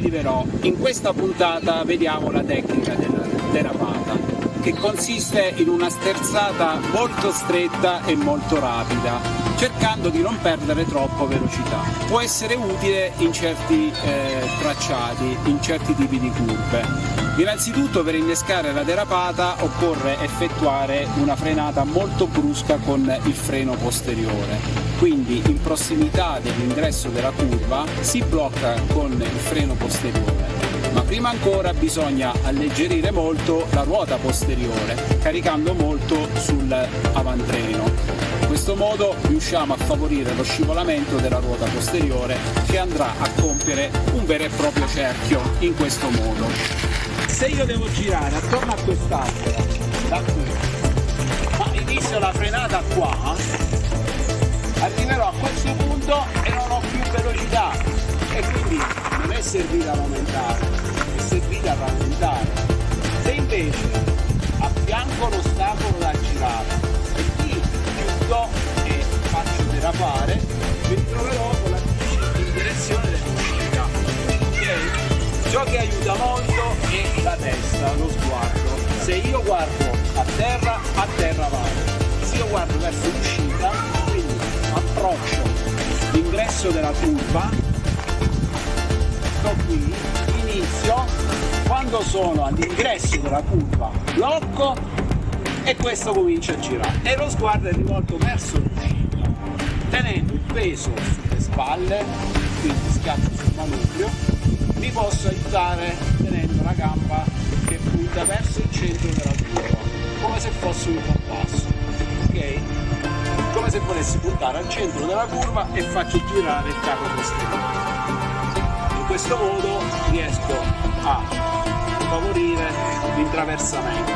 Cari amici di Verò, in questa puntata vediamo la tecnica della derapata, che consiste in una sterzata molto stretta e molto rapida, cercando di non perdere troppo velocità. Può essere utile in certi eh, tracciati, in certi tipi di curve. Innanzitutto per innescare la derapata occorre effettuare una frenata molto brusca con il freno posteriore. Quindi in prossimità dell'ingresso della curva si blocca con il freno posteriore. Ma prima ancora bisogna alleggerire molto la ruota posteriore, caricando molto sull'avantreno. In questo modo riusciamo a favorire lo scivolamento della ruota posteriore che andrà a compiere un vero e proprio cerchio in questo modo. Se io devo girare attorno a quest'albero, da qui, ma inizio la frenata qua, arriverò a questo punto e non ho più velocità e quindi non è servita ad aumentare, è servita a rallentare. Se invece affianco l'ostacolo da girare e qui chiudo e faccio derapare, mi ritroverò con la bici in direzione dell'uscita. Ciò che aiuta molto è la testa, lo sguardo. Se io guardo a terra, a terra vado. Se io guardo verso l'uscita, quindi approccio l'ingresso della curva, sto qui, inizio, quando sono all'ingresso della curva blocco e questo comincia a girare e lo sguardo è rivolto verso l'uscita, tenendo il peso sulle spalle, quindi schiaccio sul manubrio, mi posso aiutare tenendo la gamba che punta verso il centro della curva, come se fosse un compasso, ok? Come se volessi puntare al centro della curva e faccio girare il capo posteriore. In questo modo riesco a favorire l'intraversamento.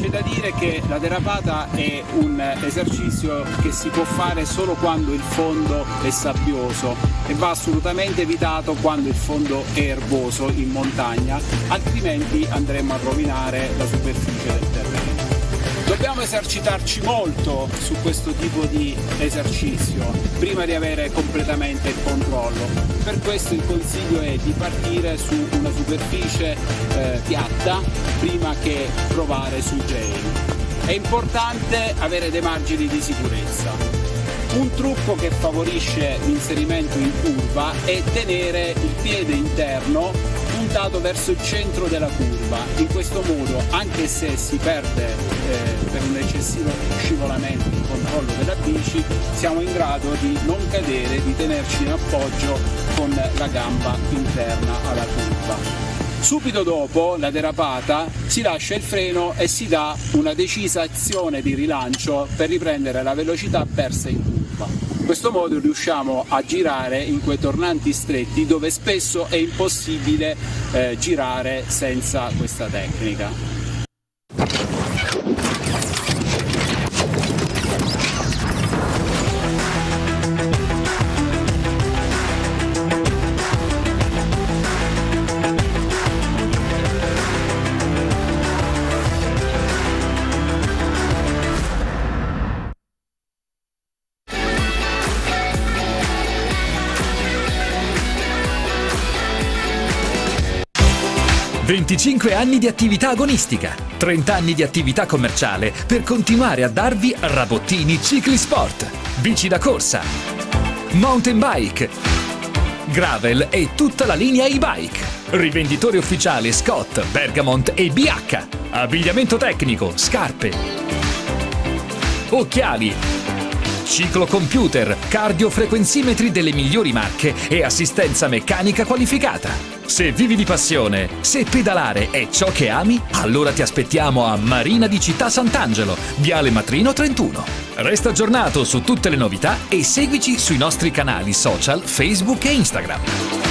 C'è da dire che la derapata è un esercizio che si può fare solo quando il fondo è sabbioso e va assolutamente evitato quando il fondo è erboso in montagna, altrimenti andremo a rovinare la superficie del terreno. Dobbiamo esercitarci molto su questo tipo di esercizio prima di avere completamente il controllo. Per questo il consiglio è di partire su una superficie eh, piatta prima che provare sui gel. È importante avere dei margini di sicurezza. Un trucco che favorisce l'inserimento in curva è tenere il piede interno puntato verso il centro della curva. In questo modo, anche se si perde eh, per un eccessivo scivolamento il controllo della bici, siamo in grado di non cadere, di tenerci in appoggio con la gamba interna alla curva. Subito dopo la derapata si lascia il freno e si dà una decisa azione di rilancio per riprendere la velocità persa in curva. In questo modo riusciamo a girare in quei tornanti stretti dove spesso è impossibile eh, girare senza questa tecnica. 25 anni di attività agonistica, 30 anni di attività commerciale per continuare a darvi Rabottini Cicli Sport, bici da corsa, mountain bike, gravel e tutta la linea e-bike. Rivenditore ufficiale Scott, Bergamont e BH. Abbigliamento tecnico, scarpe, occhiali, ciclocomputer, cardiofrequenzimetri delle migliori marche e assistenza meccanica qualificata. Se vivi di passione, se pedalare è ciò che ami, allora ti aspettiamo a Marina di Città Sant'Angelo, Viale Matrino 31. Resta aggiornato su tutte le novità e seguici sui nostri canali social Facebook e Instagram.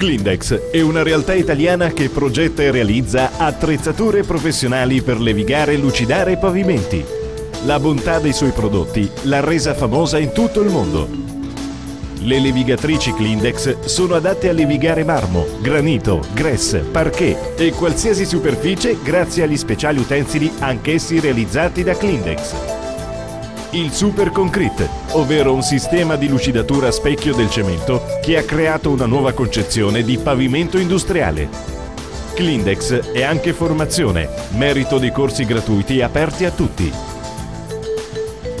Clindex è una realtà italiana che progetta e realizza attrezzature professionali per levigare, lucidare pavimenti. La bontà dei suoi prodotti l'ha resa famosa in tutto il mondo. Le levigatrici Clindex sono adatte a levigare marmo, granito, gress, parquet e qualsiasi superficie grazie agli speciali utensili anch'essi realizzati da Clindex. Il Super Concrete, ovvero un sistema di lucidatura a specchio del cemento che ha creato una nuova concezione di pavimento industriale. Clindex è anche formazione, merito dei corsi gratuiti aperti a tutti.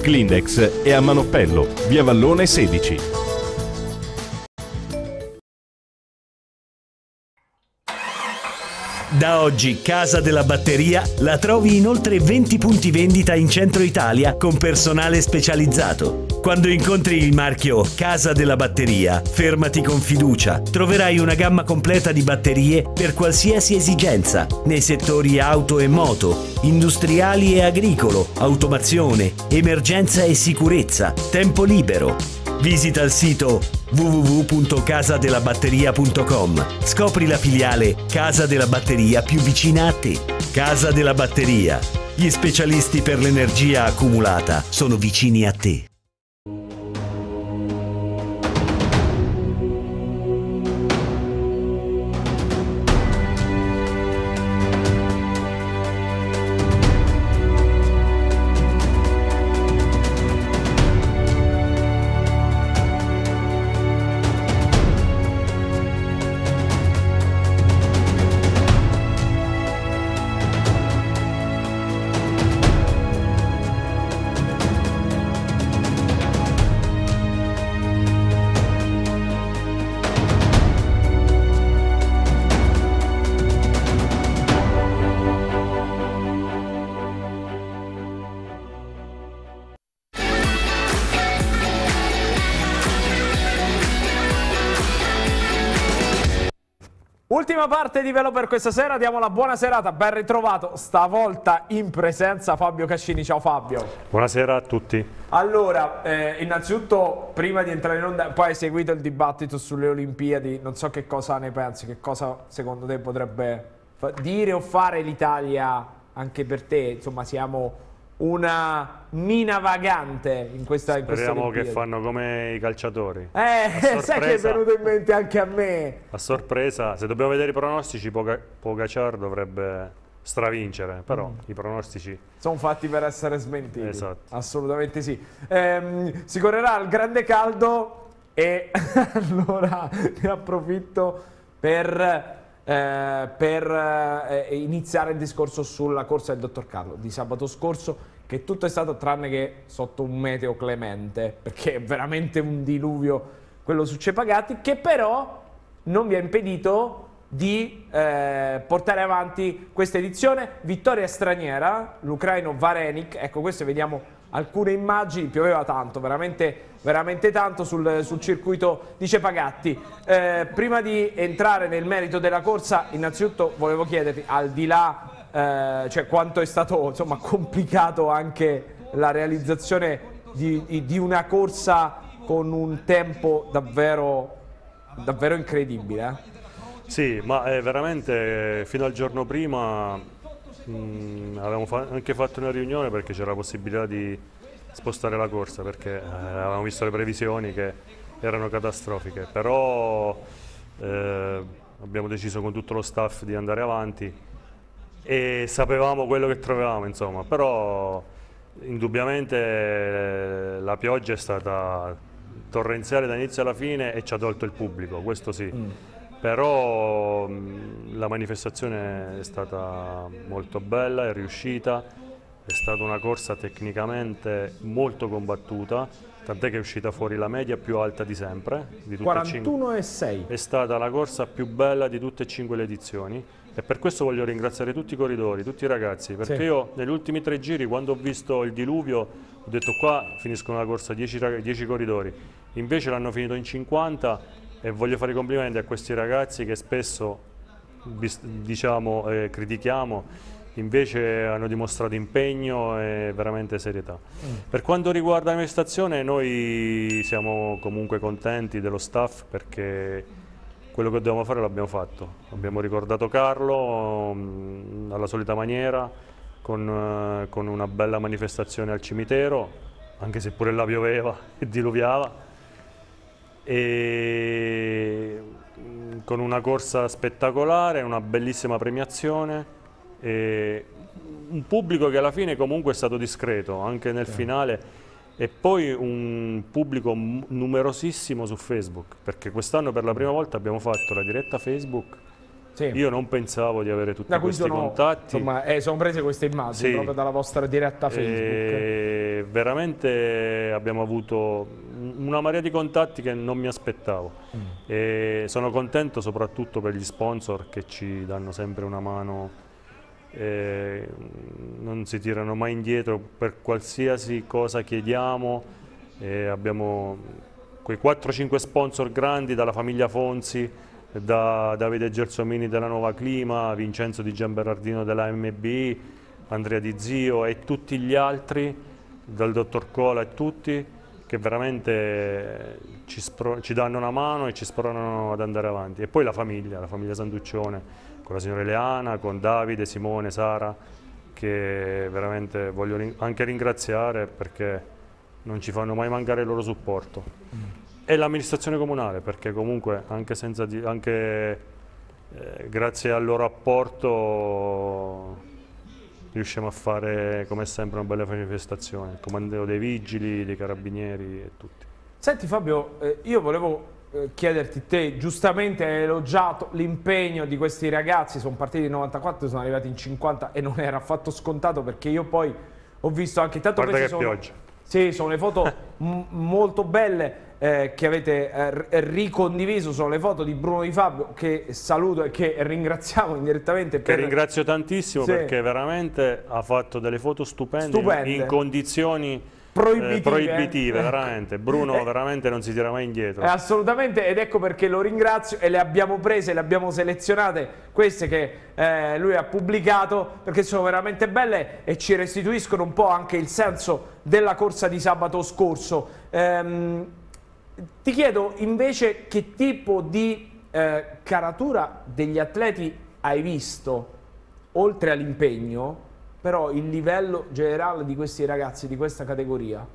Clindex è a Manoppello, via Vallone 16. Da oggi Casa della Batteria la trovi in oltre 20 punti vendita in centro Italia con personale specializzato. Quando incontri il marchio Casa della Batteria, fermati con fiducia. Troverai una gamma completa di batterie per qualsiasi esigenza nei settori auto e moto, industriali e agricolo, automazione, emergenza e sicurezza, tempo libero. Visita il sito www.casadelabatteria.com. Scopri la filiale Casa della Batteria più vicina a te. Casa della Batteria. Gli specialisti per l'energia accumulata sono vicini a te. Ultima parte di Velo per questa sera, diamo la buona serata, ben ritrovato stavolta in presenza Fabio Cascini, ciao Fabio. Buonasera a tutti. Allora, eh, innanzitutto prima di entrare in onda, poi hai seguito il dibattito sulle Olimpiadi, non so che cosa ne pensi, che cosa secondo te potrebbe dire o fare l'Italia anche per te, insomma siamo una mina vagante in questa in Speriamo che fanno come i calciatori. Eh, [LAUGHS] sai che è venuto in mente anche a me. A sorpresa, se dobbiamo vedere i pronostici, Pogacar dovrebbe stravincere, però mm. i pronostici sono fatti per essere smentiti. Esatto. Assolutamente sì. Ehm, si correrà al grande caldo e [LAUGHS] allora ne approfitto per eh, per eh, iniziare il discorso sulla corsa del dottor Carlo di sabato scorso che tutto è stato tranne che sotto un meteo clemente perché è veramente un diluvio quello su Cepagatti che però non vi ha impedito di eh, portare avanti questa edizione. Vittoria straniera l'ucraino Varenik. Ecco queste vediamo alcune immagini, pioveva tanto, veramente, veramente tanto sul, sul, circuito di Cepagatti. Eh, prima di entrare nel merito della corsa, innanzitutto volevo chiederti, al di là, eh, cioè quanto è stato insomma, complicato anche la realizzazione di, di, una corsa con un tempo davvero, davvero incredibile. Eh? Sì, ma è veramente fino al giorno prima Mm, avevamo fa anche fatto una riunione perché c'era la possibilità di spostare la corsa perché eh, avevamo visto le previsioni che erano catastrofiche, però eh, abbiamo deciso con tutto lo staff di andare avanti e sapevamo quello che trovavamo, insomma, però indubbiamente eh, la pioggia è stata torrenziale da inizio alla fine e ci ha tolto il pubblico, questo sì. Mm però la manifestazione è stata molto bella, è riuscita, è stata una corsa tecnicamente molto combattuta, tant'è che è uscita fuori la media più alta di sempre. Di 41 e 6. È stata la corsa più bella di tutte e cinque le edizioni e per questo voglio ringraziare tutti i corridori, tutti i ragazzi, perché sì. io negli ultimi tre giri, quando ho visto il diluvio, ho detto qua finiscono la corsa 10, 10 corridori, invece l'hanno finito in 50 e voglio fare i complimenti a questi ragazzi che spesso diciamo, eh, critichiamo, invece hanno dimostrato impegno e veramente serietà. Mm. Per quanto riguarda la manifestazione noi siamo comunque contenti dello staff perché quello che dovevamo fare l'abbiamo fatto. Abbiamo ricordato Carlo mh, mm, alla solita maniera con, uh, con una bella manifestazione al cimitero, anche se pure là pioveva [LAUGHS] e diluviava e mm, con una corsa spettacolare, una bellissima premiazione un pubblico che alla fine comunque è stato discreto anche nel sì. finale e poi un pubblico numerosissimo su Facebook perché quest'anno per la prima volta abbiamo fatto la diretta Facebook sì. Io non pensavo di avere tutti questi sono, contatti. Insomma, eh, sono prese queste immagini sì. proprio dalla vostra diretta Facebook. E veramente abbiamo avuto una marea di contatti che non mi aspettavo mm. sono contento soprattutto per gli sponsor che ci danno sempre una mano eh, non si tirano mai indietro per qualsiasi cosa chiediamo eh, abbiamo quei 4-5 sponsor grandi dalla famiglia Fonzi da Davide Gelsomini della Nuova Clima, Vincenzo Di Gianberardino della MB, Andrea Di Zio e tutti gli altri, dal dottor Cola e tutti, che veramente ci, ci, danno una mano e ci spronano ad andare avanti. E poi la famiglia, la famiglia Sanduccione, con la signora Eleana, con Davide, Simone, Sara, che veramente voglio anche ringraziare perché non ci fanno mai mancare il loro supporto. Mm. E l'amministrazione comunale, perché comunque anche, anche eh, grazie al loro apporto riusciamo a fare come sempre una bella manifestazione, il comando dei vigili, dei carabinieri e tutti. Senti Fabio, eh, io volevo chiederti, te giustamente hai elogiato l'impegno di questi ragazzi, sono partiti in 94, sono arrivati in 50 e non era affatto scontato perché io poi ho visto anche tanto Guarda che sono, pioggia. Sì, sono le foto [LAUGHS] molto belle eh, che avete eh, ricondiviso, sono le foto di Bruno Di Fabio che saluto e che ringraziamo indirettamente. Per... Che ringrazio tantissimo sì. perché veramente ha fatto delle foto stupende, stupende. in condizioni proibitive, eh, proibitive ecco. veramente. Bruno eh, veramente non si tira mai indietro. Eh, assolutamente, ed ecco perché lo ringrazio e le abbiamo prese, le abbiamo selezionate, queste che eh, lui ha pubblicato, perché sono veramente belle e ci restituiscono un po' anche il senso della corsa di sabato scorso. Ehm, ti chiedo invece che tipo di eh, caratura degli atleti hai visto, oltre all'impegno, però il livello generale di questi ragazzi di questa categoria?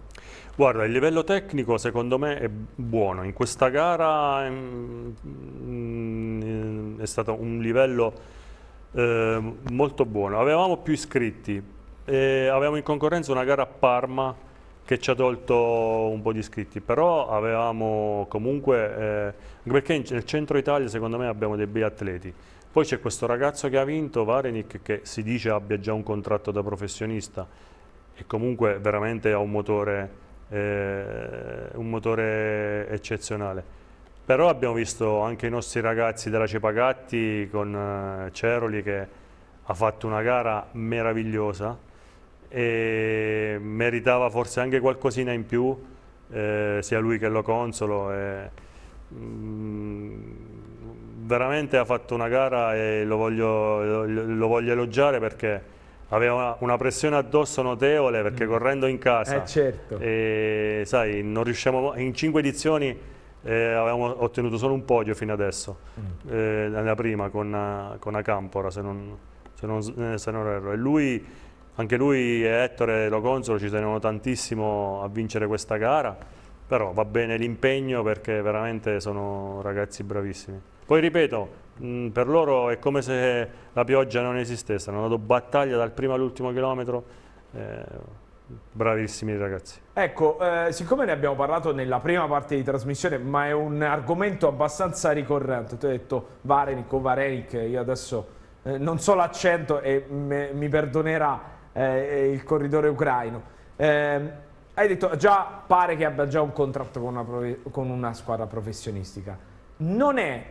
Guarda, il livello tecnico secondo me è buono, in questa gara mm, mm, è stato un livello eh, molto buono, avevamo più iscritti, e avevamo in concorrenza una gara a Parma che ci ha tolto un po' di iscritti, però avevamo comunque, eh, perché nel centro Italia secondo me abbiamo dei bei atleti, poi c'è questo ragazzo che ha vinto, Varenik, che si dice abbia già un contratto da professionista e comunque veramente ha un motore, eh, un motore eccezionale. Però abbiamo visto anche i nostri ragazzi della Cepagatti con eh, Ceroli che ha fatto una gara meravigliosa e meritava forse anche qualcosina in più, eh, sia lui che lo consolo. E, mm, veramente ha fatto una gara e lo voglio, lo voglio elogiare perché aveva una pressione addosso notevole perché mm. correndo in casa eh certo. e sai non riusciamo in cinque edizioni eh, avevamo ottenuto solo un podio fino adesso mm. eh, nella prima con, con Acampora se non, se, non, eh, se non erro e lui anche lui e Ettore Lo Consolo ci tenevano tantissimo a vincere questa gara però va bene l'impegno perché veramente sono ragazzi bravissimi poi ripeto, mh, per loro è come se la pioggia non esistesse, hanno dato battaglia dal primo all'ultimo chilometro, eh, bravissimi ragazzi. Ecco, eh, siccome ne abbiamo parlato nella prima parte di trasmissione, ma è un argomento abbastanza ricorrente, tu hai detto Varenik o Varenik, io adesso eh, non so l'accento e me, mi perdonerà eh, il corridore ucraino. Ehm, hai detto già pare che abbia già un contratto con una, con una squadra professionistica. Non è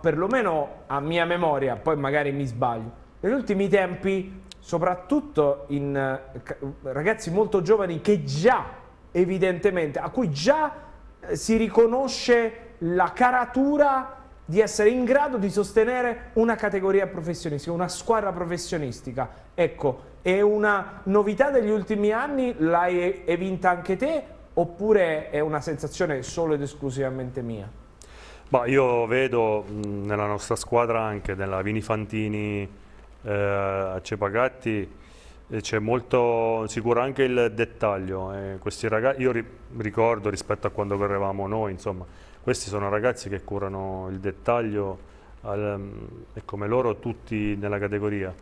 perlomeno a mia memoria, poi magari mi sbaglio, negli ultimi tempi, soprattutto in eh, ragazzi molto giovani che già evidentemente, a cui già eh, si riconosce la caratura di essere in grado di sostenere una categoria professionistica, una squadra professionistica. Ecco, è una novità degli ultimi anni, l'hai vinta anche te oppure è una sensazione solo ed esclusivamente mia? Bah, io vedo mh, nella nostra squadra anche nella Vini Fantini eh, a Cepagatti eh, c'è molto sicuro anche il dettaglio. Eh, questi ragazzi, io ri ricordo rispetto a quando correvamo noi, insomma, questi sono ragazzi che curano il dettaglio al, e come loro tutti nella categoria.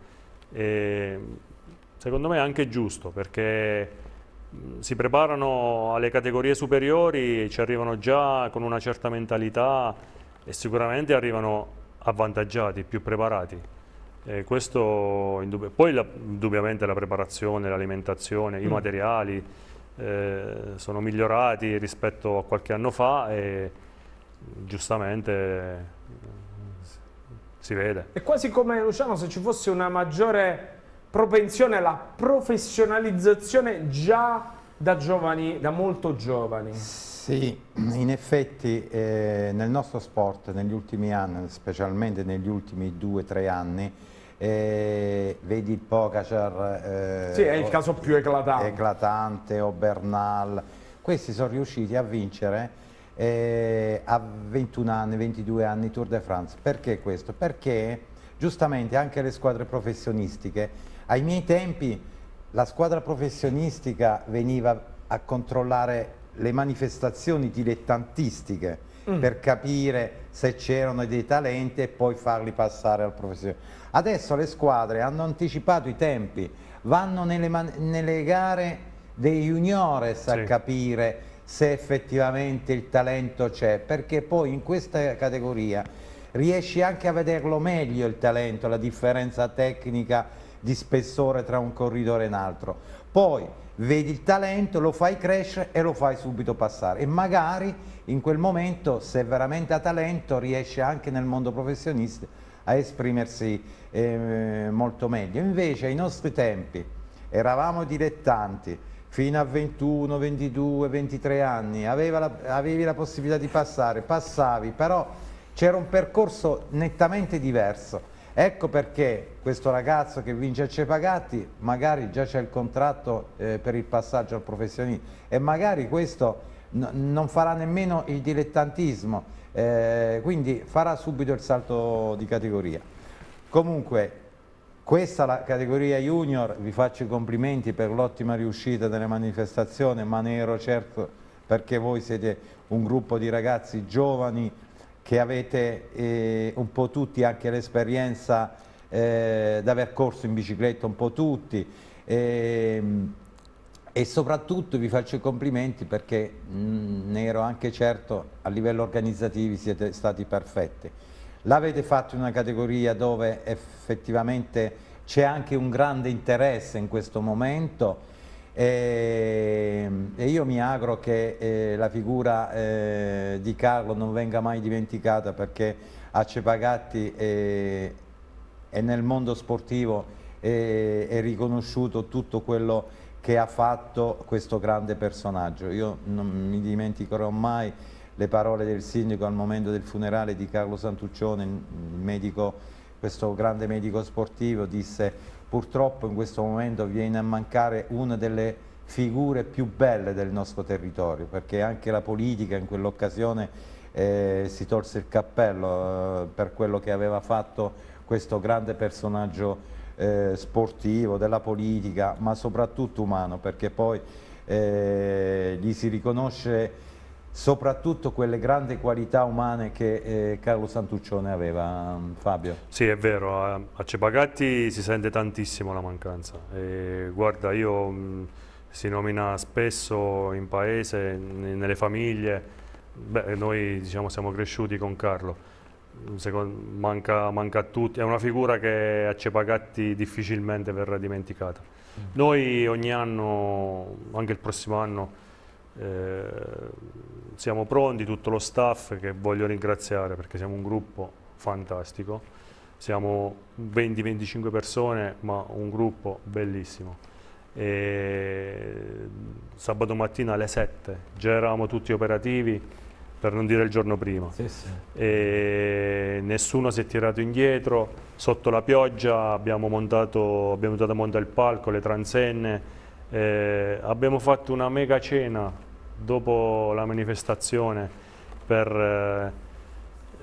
E, secondo me è anche giusto perché si preparano alle categorie superiori, ci arrivano già con una certa mentalità e sicuramente arrivano avvantaggiati, più preparati. E questo Poi la, indubbiamente la preparazione, l'alimentazione, mm. i materiali, eh, sono migliorati rispetto a qualche anno fa e giustamente eh, si vede. È quasi come Luciano se ci fosse una maggiore propensione alla professionalizzazione già da giovani, da molto giovani. Sì, in effetti eh, nel nostro sport negli ultimi anni, specialmente negli ultimi due o tre anni, eh, vedi il Pogacar, eh, sì, è il caso più eclatante. eclatante o Bernal, questi sono riusciti a vincere eh, a 21 anni, 22 anni Tour de France. Perché questo? Perché giustamente anche le squadre professionistiche, ai miei tempi la squadra professionistica veniva a controllare le manifestazioni dilettantistiche mm. per capire se c'erano dei talenti e poi farli passare al professionista. Adesso le squadre hanno anticipato i tempi, vanno nelle, nelle gare dei juniores a capire se effettivamente il talento c'è, perché poi in questa categoria riesci anche a vederlo meglio il talento, la differenza tecnica di spessore tra un corridore e un altro. Poi vedi il talento, lo fai crescere e lo fai subito passare e magari in quel momento se veramente ha talento riesce anche nel mondo professionista a esprimersi eh, molto meglio. Invece ai nostri tempi eravamo dilettanti, fino a 21, 22, 23 anni, la, avevi la possibilità di passare, passavi, però c'era un percorso nettamente diverso. Ecco perché questo ragazzo che vince a Cepagatti magari già c'è il contratto eh, per il passaggio al professionista e magari questo non farà nemmeno il dilettantismo, eh, quindi farà subito il salto di categoria. Comunque questa la categoria junior, vi faccio i complimenti per l'ottima riuscita delle manifestazioni, ma ne ero certo perché voi siete un gruppo di ragazzi giovani che avete eh, un po' tutti anche l'esperienza eh, d'aver corso in bicicletta, un po' tutti. E, e soprattutto vi faccio i complimenti perché mh, mm, ne ero anche certo a livello organizzativo siete stati perfetti. L'avete fatto in una categoria dove effettivamente c'è anche un grande interesse in questo momento e, e io mi auguro che eh, la figura eh, di Carlo non venga mai dimenticata perché a Cepagatti e, e nel mondo sportivo è, è riconosciuto tutto quello che ha fatto questo grande personaggio. Io non mi dimenticherò mai le parole del sindaco al momento del funerale di Carlo Santuccione, medico, questo grande medico sportivo, disse purtroppo in questo momento viene a mancare una delle figure più belle del nostro territorio, perché anche la politica in quell'occasione eh, si tolse il cappello eh, per quello che aveva fatto questo grande personaggio eh, sportivo, della politica, ma soprattutto umano, perché poi eh, gli si riconosce soprattutto quelle grandi qualità umane che eh, Carlo Santuccione aveva, Fabio. Sì, è vero, a, a Cepagatti si sente tantissimo la mancanza. E, guarda, io mh, si nomina spesso in paese, nelle famiglie, Beh, noi diciamo, siamo cresciuti con Carlo. Secondo, manca, manca, a tutti, è una figura che a Cepagatti difficilmente verrà dimenticata. Mm. Noi ogni anno, anche il prossimo anno, eh, siamo pronti, tutto lo staff che voglio ringraziare perché siamo un gruppo fantastico, siamo 20-25 persone ma un gruppo bellissimo. E sabato mattina alle 7 già eravamo tutti operativi per non dire il giorno prima sì, sì. nessuno si è tirato indietro sotto la pioggia abbiamo montato abbiamo dato a montare il palco le transenne eh, abbiamo fatto una mega cena dopo la manifestazione per eh,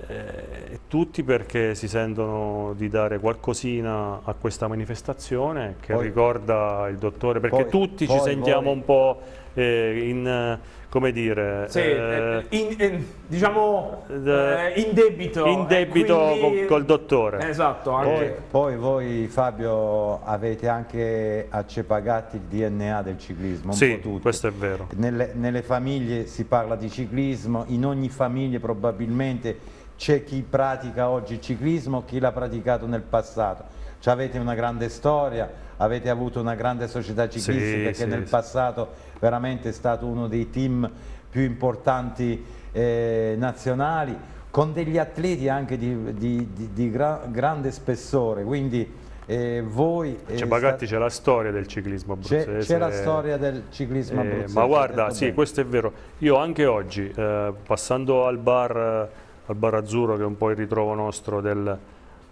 eh, tutti perché si sentono di dare qualcosina a questa manifestazione che poi, ricorda il dottore, perché poi, tutti poi, ci sentiamo un po' eh, in come dire sì, eh, eh in, in, diciamo eh, in debito in debito quindi... col, col, dottore. Esatto poi, poi, voi Fabio avete anche accepagati il DNA del ciclismo sì questo è vero. Nelle, nelle famiglie si parla di ciclismo in ogni famiglia probabilmente c'è chi pratica oggi il ciclismo chi l'ha praticato nel passato. Cioè avete una grande storia avete avuto una grande società ciclistica Sì, che sì, nel sì. passato veramente è stato uno dei team più importanti eh, nazionali, con degli atleti anche di, di- di- di gra- grande spessore, quindi eh, voi... eh, C'è Bagatti, sta- c'è la storia del ciclismo abruzzese. c'è la storia del ciclismo Eh, abruzzese. ma guarda, detto sì, bene. questo è vero. Io anche oggi, eh, passando al bar, al bar azzurro, che è un po' il ritrovo nostro del-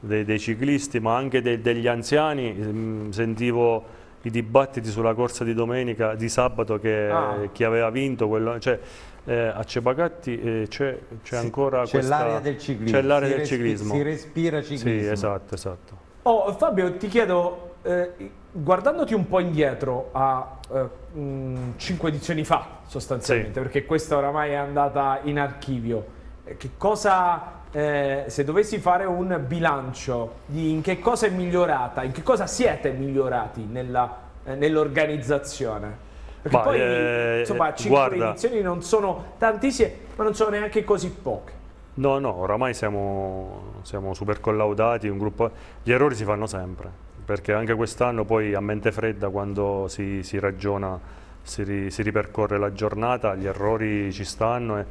dei, dei ciclisti, ma anche dei- degli anziani, mm, sentivo i dibattiti sulla corsa di domenica, di sabato, che Ah. chi aveva vinto. Quello, cioè, eh, a Cepagatti eh, c'è, Sì, ancora c'è questa- l'area del ciclismo, C'è l'area si del ciclismo. si respira ciclismo. Sì, esatto, esatto. Oh, Fabio, ti chiedo, eh, guardandoti un po' indietro a eh, mh, cinque edizioni fa, sostanzialmente, perché questa oramai è andata in archivio, eh, che cosa, eh, se dovessi fare un bilancio di in che cosa è migliorata, in che cosa siete migliorati nella, eh, nell'organizzazione? Perché Ma, poi, eh, insomma, cinque edizioni non sono tantissime, ma non sono neanche così poche. No, no, oramai siamo, siamo super collaudati, un gruppo... gli errori si fanno sempre, perché anche quest'anno poi a mente fredda quando si, si ragiona, si, si ripercorre la giornata, gli errori ci stanno, e-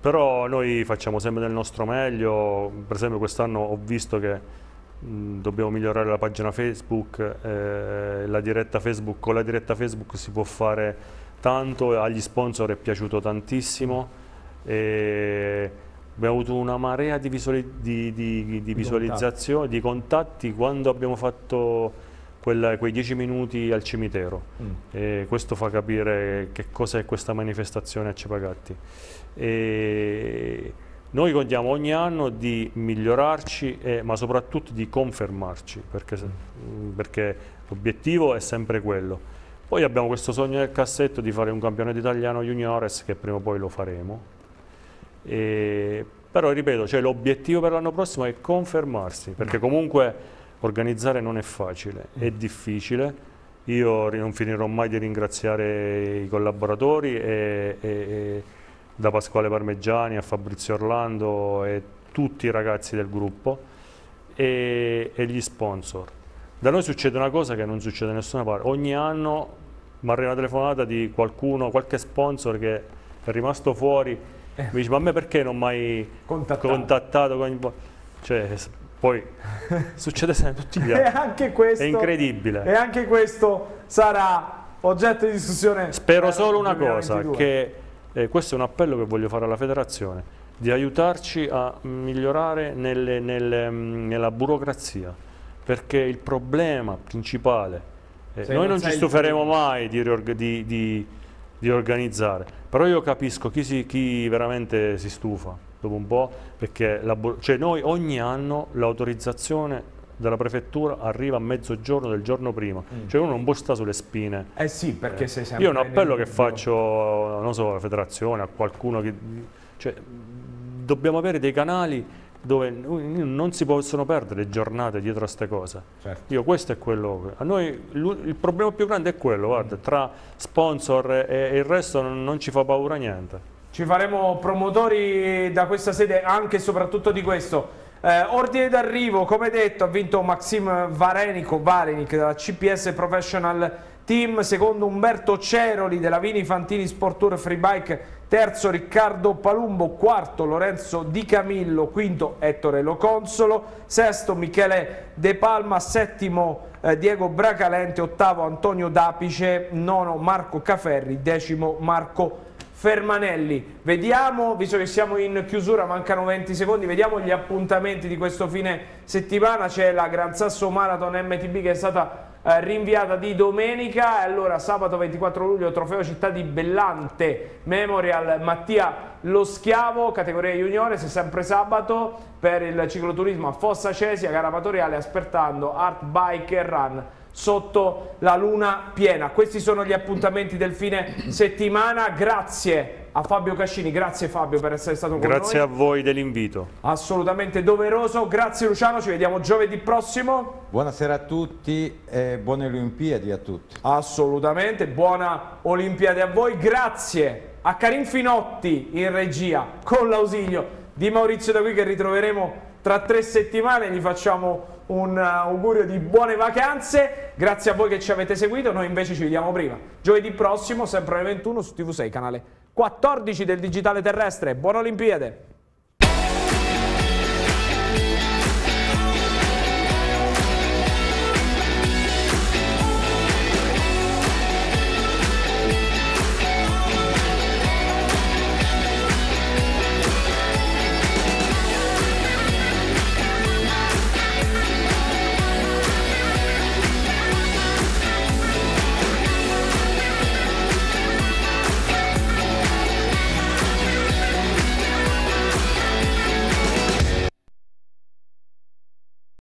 però noi facciamo sempre del nostro meglio, per esempio quest'anno ho visto che mh, dobbiamo migliorare la pagina Facebook, eh, la diretta Facebook, con la diretta Facebook si può fare tanto, agli sponsor è piaciuto tantissimo. E abbiamo avuto una marea di, visuali- di- di- di visualizzazioni, di contatti quando abbiamo fatto quella- quei dieci minuti al cimitero. Mm. E questo fa capire che cosa è questa manifestazione a Cepagatti. E noi contiamo ogni anno di migliorarci, e- ma soprattutto di confermarci, perché, mm, perché l'obiettivo è sempre quello. Poi abbiamo questo sogno nel cassetto di fare un campionato italiano juniores che prima o poi lo faremo. E- però ripeto, cioè, l'obiettivo per l'anno prossimo è confermarsi, perché comunque organizzare non è facile, è difficile. Io non finirò mai di ringraziare i collaboratori e, e- e da Pasquale Parmeggiani a Fabrizio Orlando e tutti i ragazzi del gruppo e, e gli sponsor. Da noi succede una cosa che non succede da nessuna parte. Ogni anno mi arriva una telefonata di qualcuno, qualche sponsor che è rimasto fuori, mi dice ma a me perché non mai Contattato. contattato. Cioè, poi [LAUGHS] succede sempre tutti gli E anni. anche questo, È incredibile. E anche questo sarà oggetto di discussione. Spero per solo una cosa, 2022. che eh, questo è un appello che voglio fare alla federazione, di aiutarci a migliorare nelle- nelle, mm, nella burocrazia, perché il problema principale, eh, noi non non ci stuferemo mai di, di- di- di organizzare, però io capisco chi, si- chi veramente si stufa dopo un po', perché la cioè noi ogni anno l'autorizzazione della prefettura arriva a mezzogiorno del giorno prima, Mm. cioè uno non può stare sulle spine. Eh sì, perché sei sempre Io un appello che faccio, non so, alla federazione, a qualcuno che... Cioè, dobbiamo avere dei canali dove non si possono perdere giornate dietro a queste cose. Certo. Io questo è quello... A noi il problema più grande è quello, guarda, tra sponsor e, il resto non ci fa paura niente. Ci faremo promotori da questa sede anche e soprattutto di questo. Eh, ordine d'arrivo, come detto, ha vinto Maxim Varenico, Varenic della CPS Professional Team, secondo Umberto Ceroli della Vini Fantini Sport Tour Free Bike, terzo Riccardo Palumbo, quarto Lorenzo Di Camillo, quinto Ettore Loconsolo, sesto Michele De Palma, settimo eh, Diego Bracalente, ottavo Antonio Dapice, nono Marco Caferri, decimo Marco Fermanelli. Vediamo, visto che siamo in chiusura, mancano 20 secondi, vediamo gli appuntamenti di questo fine settimana. C'è la Gran Sasso Marathon MTB che è stata eh, rinviata di domenica allora sabato 24 luglio trofeo città di Bellante Memorial Mattia Lo Schiavo categoria juniores sempre sabato per il cicloturismo a Fossa Cesia gara amatoriale aspettando Art Bike Run sotto la luna piena. Questi sono gli appuntamenti del fine settimana. Grazie a Fabio Cascini, grazie Fabio per essere stato con Grazie noi. a voi dell'invito. Assolutamente doveroso. Grazie Luciano, ci vediamo giovedì prossimo. Buonasera a tutti e buone Olimpiadi a tutti. Assolutamente, buona Olimpiade a voi. Grazie a Karim Finotti in regia con l'ausilio di Maurizio da qui che ritroveremo tra tre settimane. Gli facciamo un augurio di buone vacanze, grazie a voi che ci avete seguito, noi invece ci vediamo prima. Giovedì prossimo, sempre alle 21 su TV6, canale 14 del Digitale Terrestre. Buone Olimpiade!